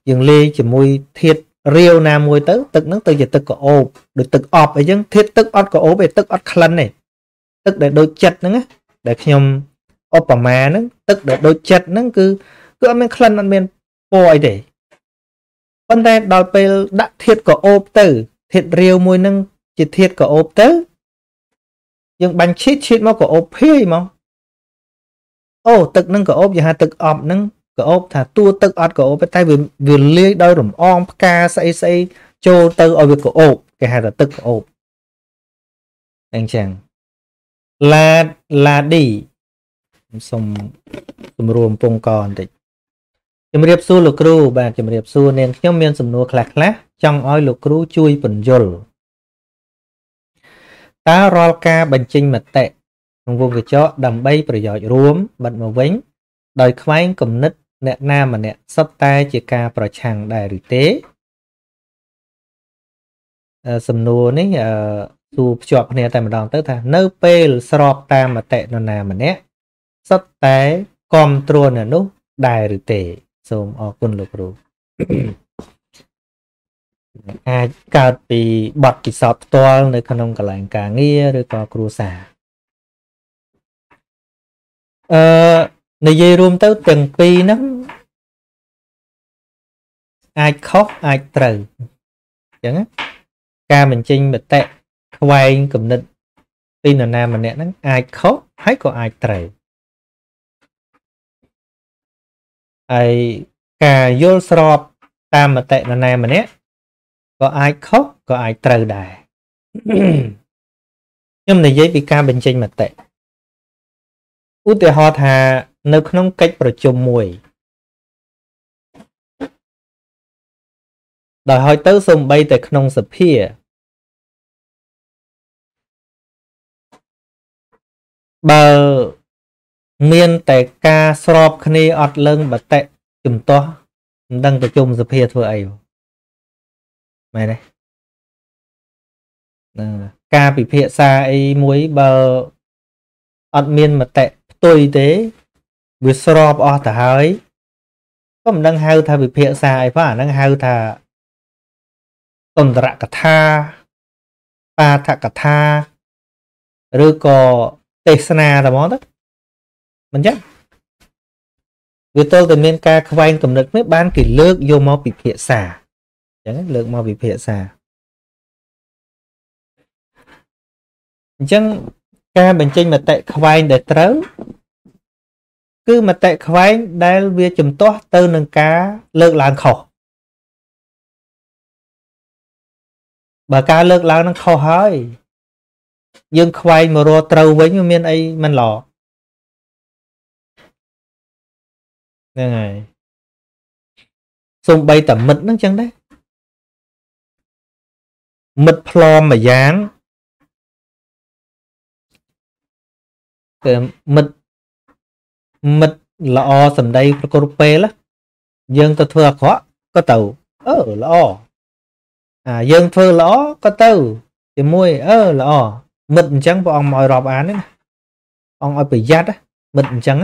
យើងលាយជាមួយធាតរាវណាមួយទៅទឹកហ្នឹងទៅជាទឹកកអូបដូចទឹកអប់អីចឹងធាតទឹកអត់កអូបឯទឹកអត់ក្លិនទេទឹកដែលដូចចិត្តហ្នឹងដែលខ្ញុំ ឧបមាហ្នឹងទឹកដែលដូចចិត្តហ្នឹងគឺគឺអត់មានក្លិនអត់មានពណ៌អីទេប៉ុន្តែដល់ពេលដាក់ធាតកអូបទៅធាតរាវមួយហ្នឹងជាធាតកអូបទៅយើងបាញ់ឈីតឈីតមកកអូបភាយមកអូទឹកហ្នឹងកអូបយថាទឹកអប់ហ្នឹងកអូបថាតួទឹកអត់កអូបតែវាវាលាយដោយរំអងផ្កាស្អីស្អីចូលទៅឲ្យវាកអូបគេហៅថាទឹកកអូបអញ្ចឹងឡាឡាឌី សូមសម្រួមពងកបន្តិចជំរាបសួរលោកគ្រូ បាទជំរាបសួរនាងខ្ញុំមានសំណួរខ្លះខ្លះចង់ឲ្យលោកគ្រូជួយពន្យល់តើរាល់ការបញ្ចេញមតិក្នុងវងកញ្ចក់ដើម្បីប្រយោជន៍រួមបិទមកវិញ ដោយខ្វែងគំនិត អ្នកណាម្នាក់សុទ្ធតែជាការប្រឆាំងដែរឬទេសំណួរនេះអឺសួរភ្ជាប់គ្នាតែម្ដងទៅថា នៅពេលស្របតាមមតិនរណាម្នាក់ សុទ្ធតែគ្រប់ត្រួតនៅនោះដែរឬទេ សូមអរគុណលោកគ្រូអាចកើតពីបទពិសោធន៍ផ្ទាល់នៅក្នុងកន្លែងការងារឬក៏គ្រួសារអឺនិយាយរួមទៅទាំងពីរហ្នឹងអាចខុសអាចត្រូវអញ្ចឹងការបញ្ចេញមតិខ្វែងគំនិតពីនរណាម្នាក់ហ្នឹងអាចខុសហើយក៏អាចត្រូវ ហើយការយល់ស្របតាមមតិនរណាម្នាក់ក៏អាចខុសក៏អាចត្រូវដែរខ្ញុំនិយាយពីការបញ្ចេញមតិឧទាហរណ៍ថា នៅក្នុងកិច្ចប្រជុំមួយដោយហើយទៅសំបីតែក្នុងសភាបើ មានតែការស្របគ្នាអត់លឹងបតិជំទាស់មិនដឹងប្រជុំសភាធ្វើអីមែនទេណាការពិភាក្សាអីមួយបើអត់មានមតិផ្ទុយទេវាស្របអស់ទៅហើយក៏មិនដឹងហៅថាវិភាសាអីផងអាហ្នឹងហៅថាតន្តរកថាបាថកថាឬក៏ទេសនាតែហ្មងទៅ មិនចឹងវាទល់តែមានការខ្វែងគំនិតនេះបានគេលើកយកមកពិភាក្សាអញ្ចឹងលើកមកពិភាក្សាអញ្ចឹងការបញ្ចេញមតិខ្វែងដែលត្រូវគឺមតិខ្វែងដែលវាជំទាស់ទៅនឹងការលើកឡើងខុសបើការលើកឡើងនឹងខុសហើយយើងខ្វែងមករកត្រូវវិញមានអីមិនល្អ ហ្នឹងហើយសំបីតែមិត្តហ្នឹងចឹងដែរមិត្តផ្លមមួយយ៉ាងគឺមិត្តមិត្តល្អសម្ដីប្រកបពេលយើងទៅធ្វើអាក្រក់ក៏ទៅអឺល្អអាយើងធ្វើល្អក៏ទៅជាមួយអឺល្អមិត្តអញ្ចឹងព្រះអង្គមកឲ្យរាប់អានណាអង្គឲ្យប្រយ័ត្នមិត្តអញ្ចឹង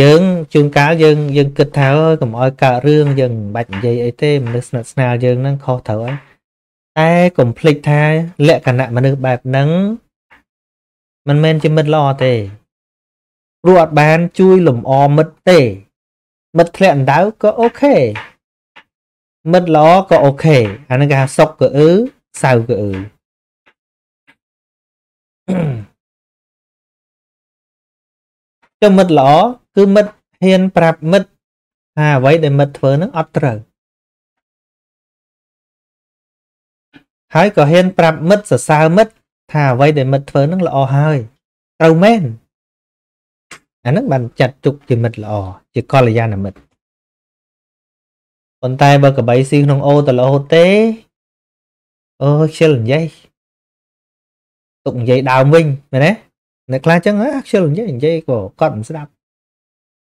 យើងជួនកាលយើងយើងគិតថាអើកុំឲ្យកើតរឿងយើងមិនបាច់និយាយអីទេមនុស្សស្និទ្ធស្នាលយើងហ្នឹងខុសត្រូវហើយតែកុំភ្លេចថាលក្ខណៈមនុស្សបែបហ្នឹងមិនមែនជាមិត្តល្អទេព្រោះអត់បានជួយលំអមិត្តទេ មិត្តធ្លាក់អណ្ដៅក៏អូខេមិត្តល្អក៏អូខេអានឹងគេថាសុកក៏អឺសៅក៏អឺចុះមិត្តល្អ គឺមិត្តហ៊ានប្រាប់មិត្តថាអ្វីដែលមិត្តធ្វើនឹងអត់ត្រូវហើយក៏ហ៊ានប្រាប់មិត្តសរសើរមិត្តថាអ្វីដែលមិត្តធ្វើនឹងល្អហើយត្រូវមែនអានឹងបានចាត់ទុកជាមិត្តល្អជាកល្យាណមិត្តប៉ុន្តែបើកបីស៊ីក្នុងអូតរហូតទេអូខ្ជិលនិយាយទុកនិយាយដើមវិញមែនទេអ្នកខ្លះចឹងខ្ជិលនិយាយនិយាយក៏គាត់មិនស្ដាប់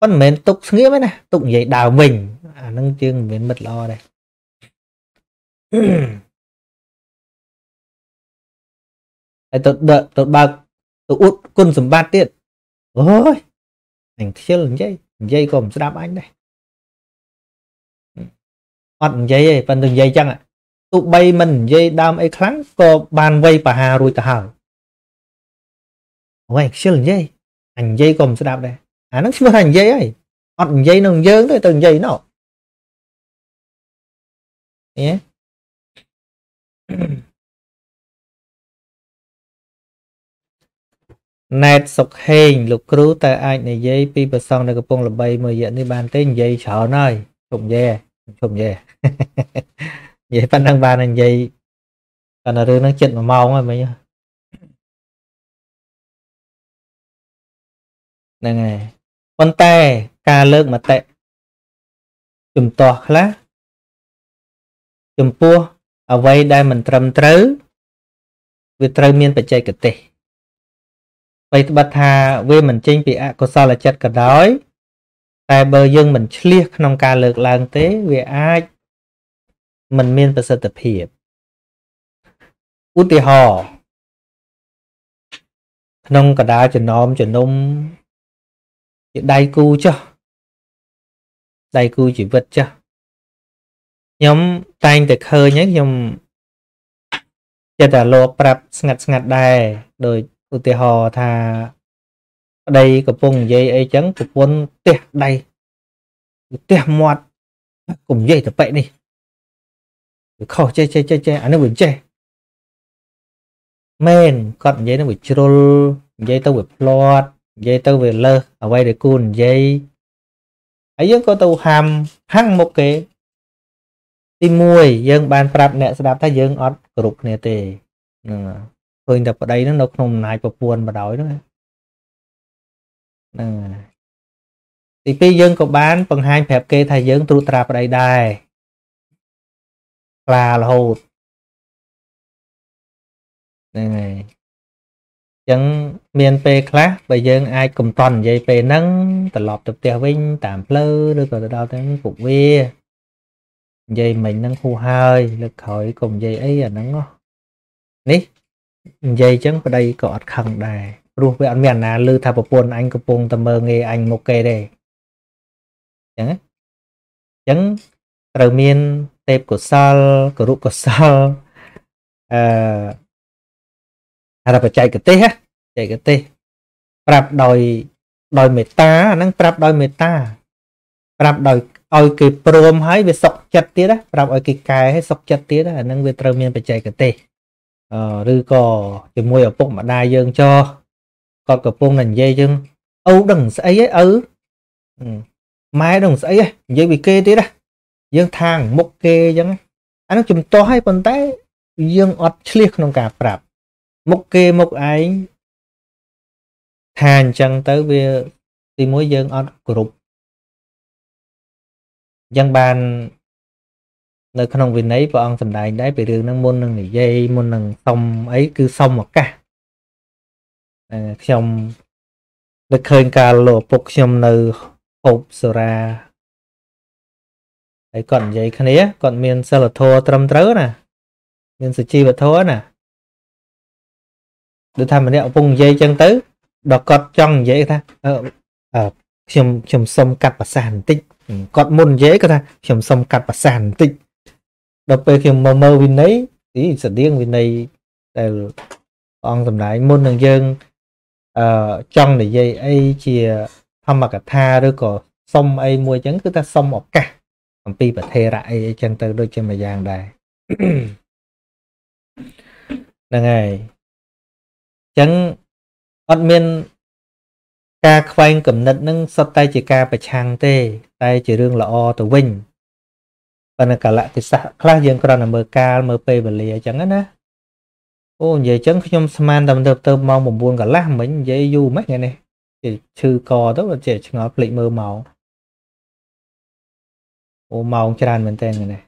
ប៉ុន្តែមិនមែនទុកស្ងៀមទេណាទុកនិយាយដើមវិញអានឹងជាងមិនមែនមិត្តល្អដែរហើយទៅទៅបើកទៅអួតគុណសម្បត្តិទៀតអូយអញខ្ជិលនិយាយនិយាយក៏មិនស្ដាប់អញដែរអត់និយាយទេប៉ុន្តែនិយាយចឹងទោះបីមិននិយាយដើមអីខ្លាំងក៏បានវ័យបហារួចទៅហើយអូយខ្ជិលនិយាយអញនិយាយក៏មិនស្ដាប់ដែរ អាហ្នឹងឈ្មោះថានិយាយហើយអត់និយាយនឹងយើងទេទៅនិយាយណោះយេណែតសុកហេងលោកគ្រូតើអាចនិយាយពីប្រសងនៅកំពង់លបីមួយរយៈនេះបានទេនិយាយច្រើនហើយជុំយេជុំយេនិយាយប៉ុណ្ណឹងបាននិយាយតែរឿងហ្នឹងចិត្ត1ម៉ោងហើយមិញហ្នឹងហើយ ប៉ុន្តែការលើកមតិជំទាស់ខ្លះចំពោះអ្វីដែលមិនត្រឹមត្រូវវាត្រូវមានបច្ចេកទេសបីត្បិតថាវាមិនចេញពីអកុសលចិត្តក៏ដោយតែបើយើងមិនឆ្លៀសក្នុងការលើកឡើងទេវាអាចមិនមានប្រសិទ្ធភាពឧទាហរណ៍ក្នុងកដាលចំណោមជំនុំ ជាដៃគូចុះដៃគូជីវិតចុះខ្ញុំតែងតែឃើញហ្នឹងខ្ញុំចិត្តតែលោកប្រាប់ស្ងាត់ស្ងាត់ដែរដោយឧទាហរណ៍ថាប្តីកំពុងនិយាយអីចឹងប្រពន្ធទះដៃទះមាត់កុំនិយាយទៅប៉ែនេះវាខុសចេះចេះចេះចេះអានេះវាចេះមែនគាត់និយាយនឹងវាជ្រុលនិយាយទៅវាផ្លាត់ និយាយទៅវាលើសអ្វីដែលគូនិយាយហើយយើងក៏ទៅហាំហាំងមុខគេទី1យើងបានប្រាប់អ្នកស្ដាប់ថាយើងអត់គ្រប់គ្នាទេហ្នឹងឃើញតែប្តីហ្នឹងនៅក្នុងអំណាចប្រពន្ធបដ ாய் ហ្នឹងហ្នឹងទី2យើងក៏បានបង្ហាញប្រាប់គេថាយើងត្រួតត្រាប្តីដែរខ្លារហូតហ្នឹងហើយ ចឹងមានពេលខ្លះបើយើងអាចកំតន់និយាយពេលហ្នឹងត្រឡប់ទៅផ្ទះវិញតាមផ្លូវឬក៏ទៅដល់ទៅពុកវានិយាយមិញហ្នឹងហួហើយលើកក្រោយកុំនិយាយអីអាហ្នឹងនេះនិយាយចឹងប្តីក៏អត់ខឹងដែរព្រោះវាអត់មានអាណាលើថាប្រពន្ធអញកំពុងតែមើងងាយអញមុខគេទេចឹងអញ្ចឹងត្រូវមានទេពកុសលគរុកុសលអឺ អាបច្ចេកទេសបច្ចេកទេសប្រាប់ដោយដោយមេត្តាអាហ្នឹងប្រាប់ដោយមេត្តា ប្រាប់ដោយឲ្យគេព្រមហើយវាសុខចិត្តទៀតណាប្រាប់ឲ្យគេកែឲ្យសុខចិត្តទៀតអាហ្នឹងវាត្រូវមានបច្ចេកទេសអឺឬក៏ជាមួយឪពុកម្ដាយយើងចោគាត់កំពុងតែនិយាយយើងឪដឹងស្អីហ៎ឪម៉ែដឹងស្អីហ៎និយាយពីគេទៀតណាយើងថាងមុខគេអញ្ចឹងអានោះជំទាស់ហើយប៉ុន្តែយើងអត់ឆ្លៀសក្នុងការប្រាប់ មុខគេមុខឯងថាអញ្ចឹងទៅវាទីមួយយើងអត់គ្រប់អញ្ចឹងបាននៅក្នុងវិន័យព្រះអង្គសម្ដែងដែរពីរឿងហ្នឹងមុននឹងនិយាយមុននឹងសុំអីគឺសុំឱកាសខ្ញុំនឹកឃើញកាលលោកពុកខ្ញុំនៅហូបសូរាហើយគាត់និយាយគ្នាគាត់មានសិលធម៌ត្រឹមត្រូវណាមានសុជីវធម៌ណា ដូចថាម្នាក់កំពុងនិយាយចឹងទៅដល់គាត់ចង់និយាយថាអឺខ្ញុំខ្ញុំសុំកាត់ប្រសាសន៍បន្តិចគាត់មុននិយាយគាត់ថាខ្ញុំសុំកាត់ប្រសាសន៍បន្តិចដល់ពេលខ្ញុំមកមើលវិន័យទីស្តៀងវិន័យដែលព្រះអង្គសម្ដែងមុននឹងយើងអឺចង់និយាយអីជាធម្មកថាឬក៏សុំអីមួយចឹងគឺថាសុំឱកាសអំពីប្រធេរៈអីអីចឹងទៅដូចជាមួយយ៉ាងដែរហ្នឹងហើយ ចឹងអត់មានការខ្វែងគំនិតនឹងសុទ្ធតែជាការប្រឆាំងទេ តែជារឿងល្អទៅវិញប៉ុន្តែកលៈទេសៈខ្លះយើងគ្រាន់តែមើលកាលមើលពេលវេលាអញ្ចឹងណាអូនិយាយអញ្ចឹងខ្ញុំស្មានតែទៅទៅម៉ោង9កន្លះមិញនិយាយយូរម៉េចថ្ងៃនេះជាឈឺកទៅជាឆ្ងល់ភ្លេចមើលម៉ោងអូម៉ោងច្រើនមែនតើថ្ងៃនេះ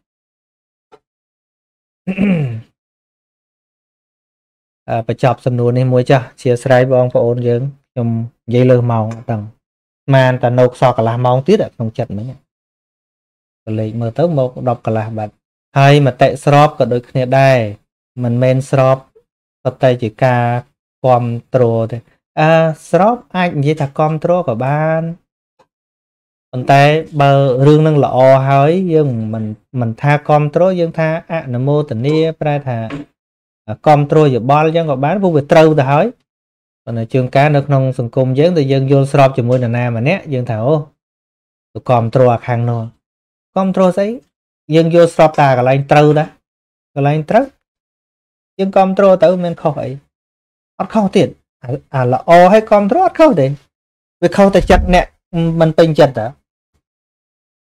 បញ្ចប់សំណួរនេះមួយចាស់ជាស្រ័យបងប្អូនយើងខ្ញុំនិយាយលើម៉ោងអត់ដឹងស្មានតែនៅខ្សោះកន្លះម៉ោងទៀតក្នុងចិត្តមិញក៏លេខមើលទៅមក10កន្លះបាត់ហើយមតិស្របក៏ដូចគ្នាដែរមិនមែនស្របប៉ុន្តែជាការគ្រប់គ្រងទេអឺស្របអាចនិយាយថាគ្រប់គ្រងក៏បានប៉ុន្តែបើរឿងនឹងល្អហើយយើងមិនមិនថាគ្រប់គ្រងយើងថាអនុមោទនាប្រែថា គ្រប់គ្រងយោបល់អញ្ចឹងក៏បានព្រោះវាត្រូវទៅហើយប៉ុន្តែជួនកាលនៅក្នុងសង្គមយើងតែយើងយល់ស្របជាមួយនរណាម្នាក់យើងថាអូទៅគ្រប់គ្រងអាខាងនោះគ្រប់គ្រងស្អីយើងយល់ស្របតាកន្លែងត្រូវដែរកន្លែងត្រូវយើងគ្រប់គ្រងទៅមានខុសអីអត់ខុសទៀតអាល្អឲ្យគ្រប់គ្រងអត់ខុសទេវាខុសតែចិត្តអ្នកមិនពេញចិត្តតា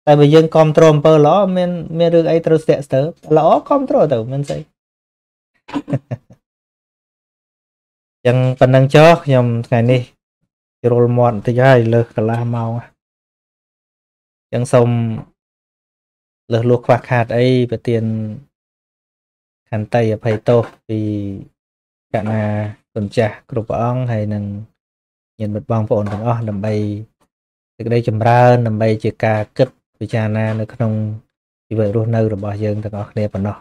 តែបើយើងគ្រប់គ្រងអំពើល្អមានមានរឿងអីត្រូវស្ទាក់ស្ទើរល្អគ្រប់គ្រងទៅមិនស្អី ចឹងប៉ុណ្ណឹងចុះខ្ញុំថ្ងៃនេះជ្រុលមាត់បន្តិចហើយលើសកន្លះម៉ោងចឹងសូមលើសលួសខ្វះខាតអីប្រទានខន្តីអភ័យទោសពីកណាគុណចាស់គ្រប់ព្រះអង្គហើយនឹងញាតិមិត្តបងប្អូនទាំងអស់ដើម្បីសេចក្តីចម្រើនដើម្បីជាការគិតពិចារណានៅក្នុងជីវិតរស់នៅរបស់យើងទាំងអស់គ្នាប៉ុណ្ណោះ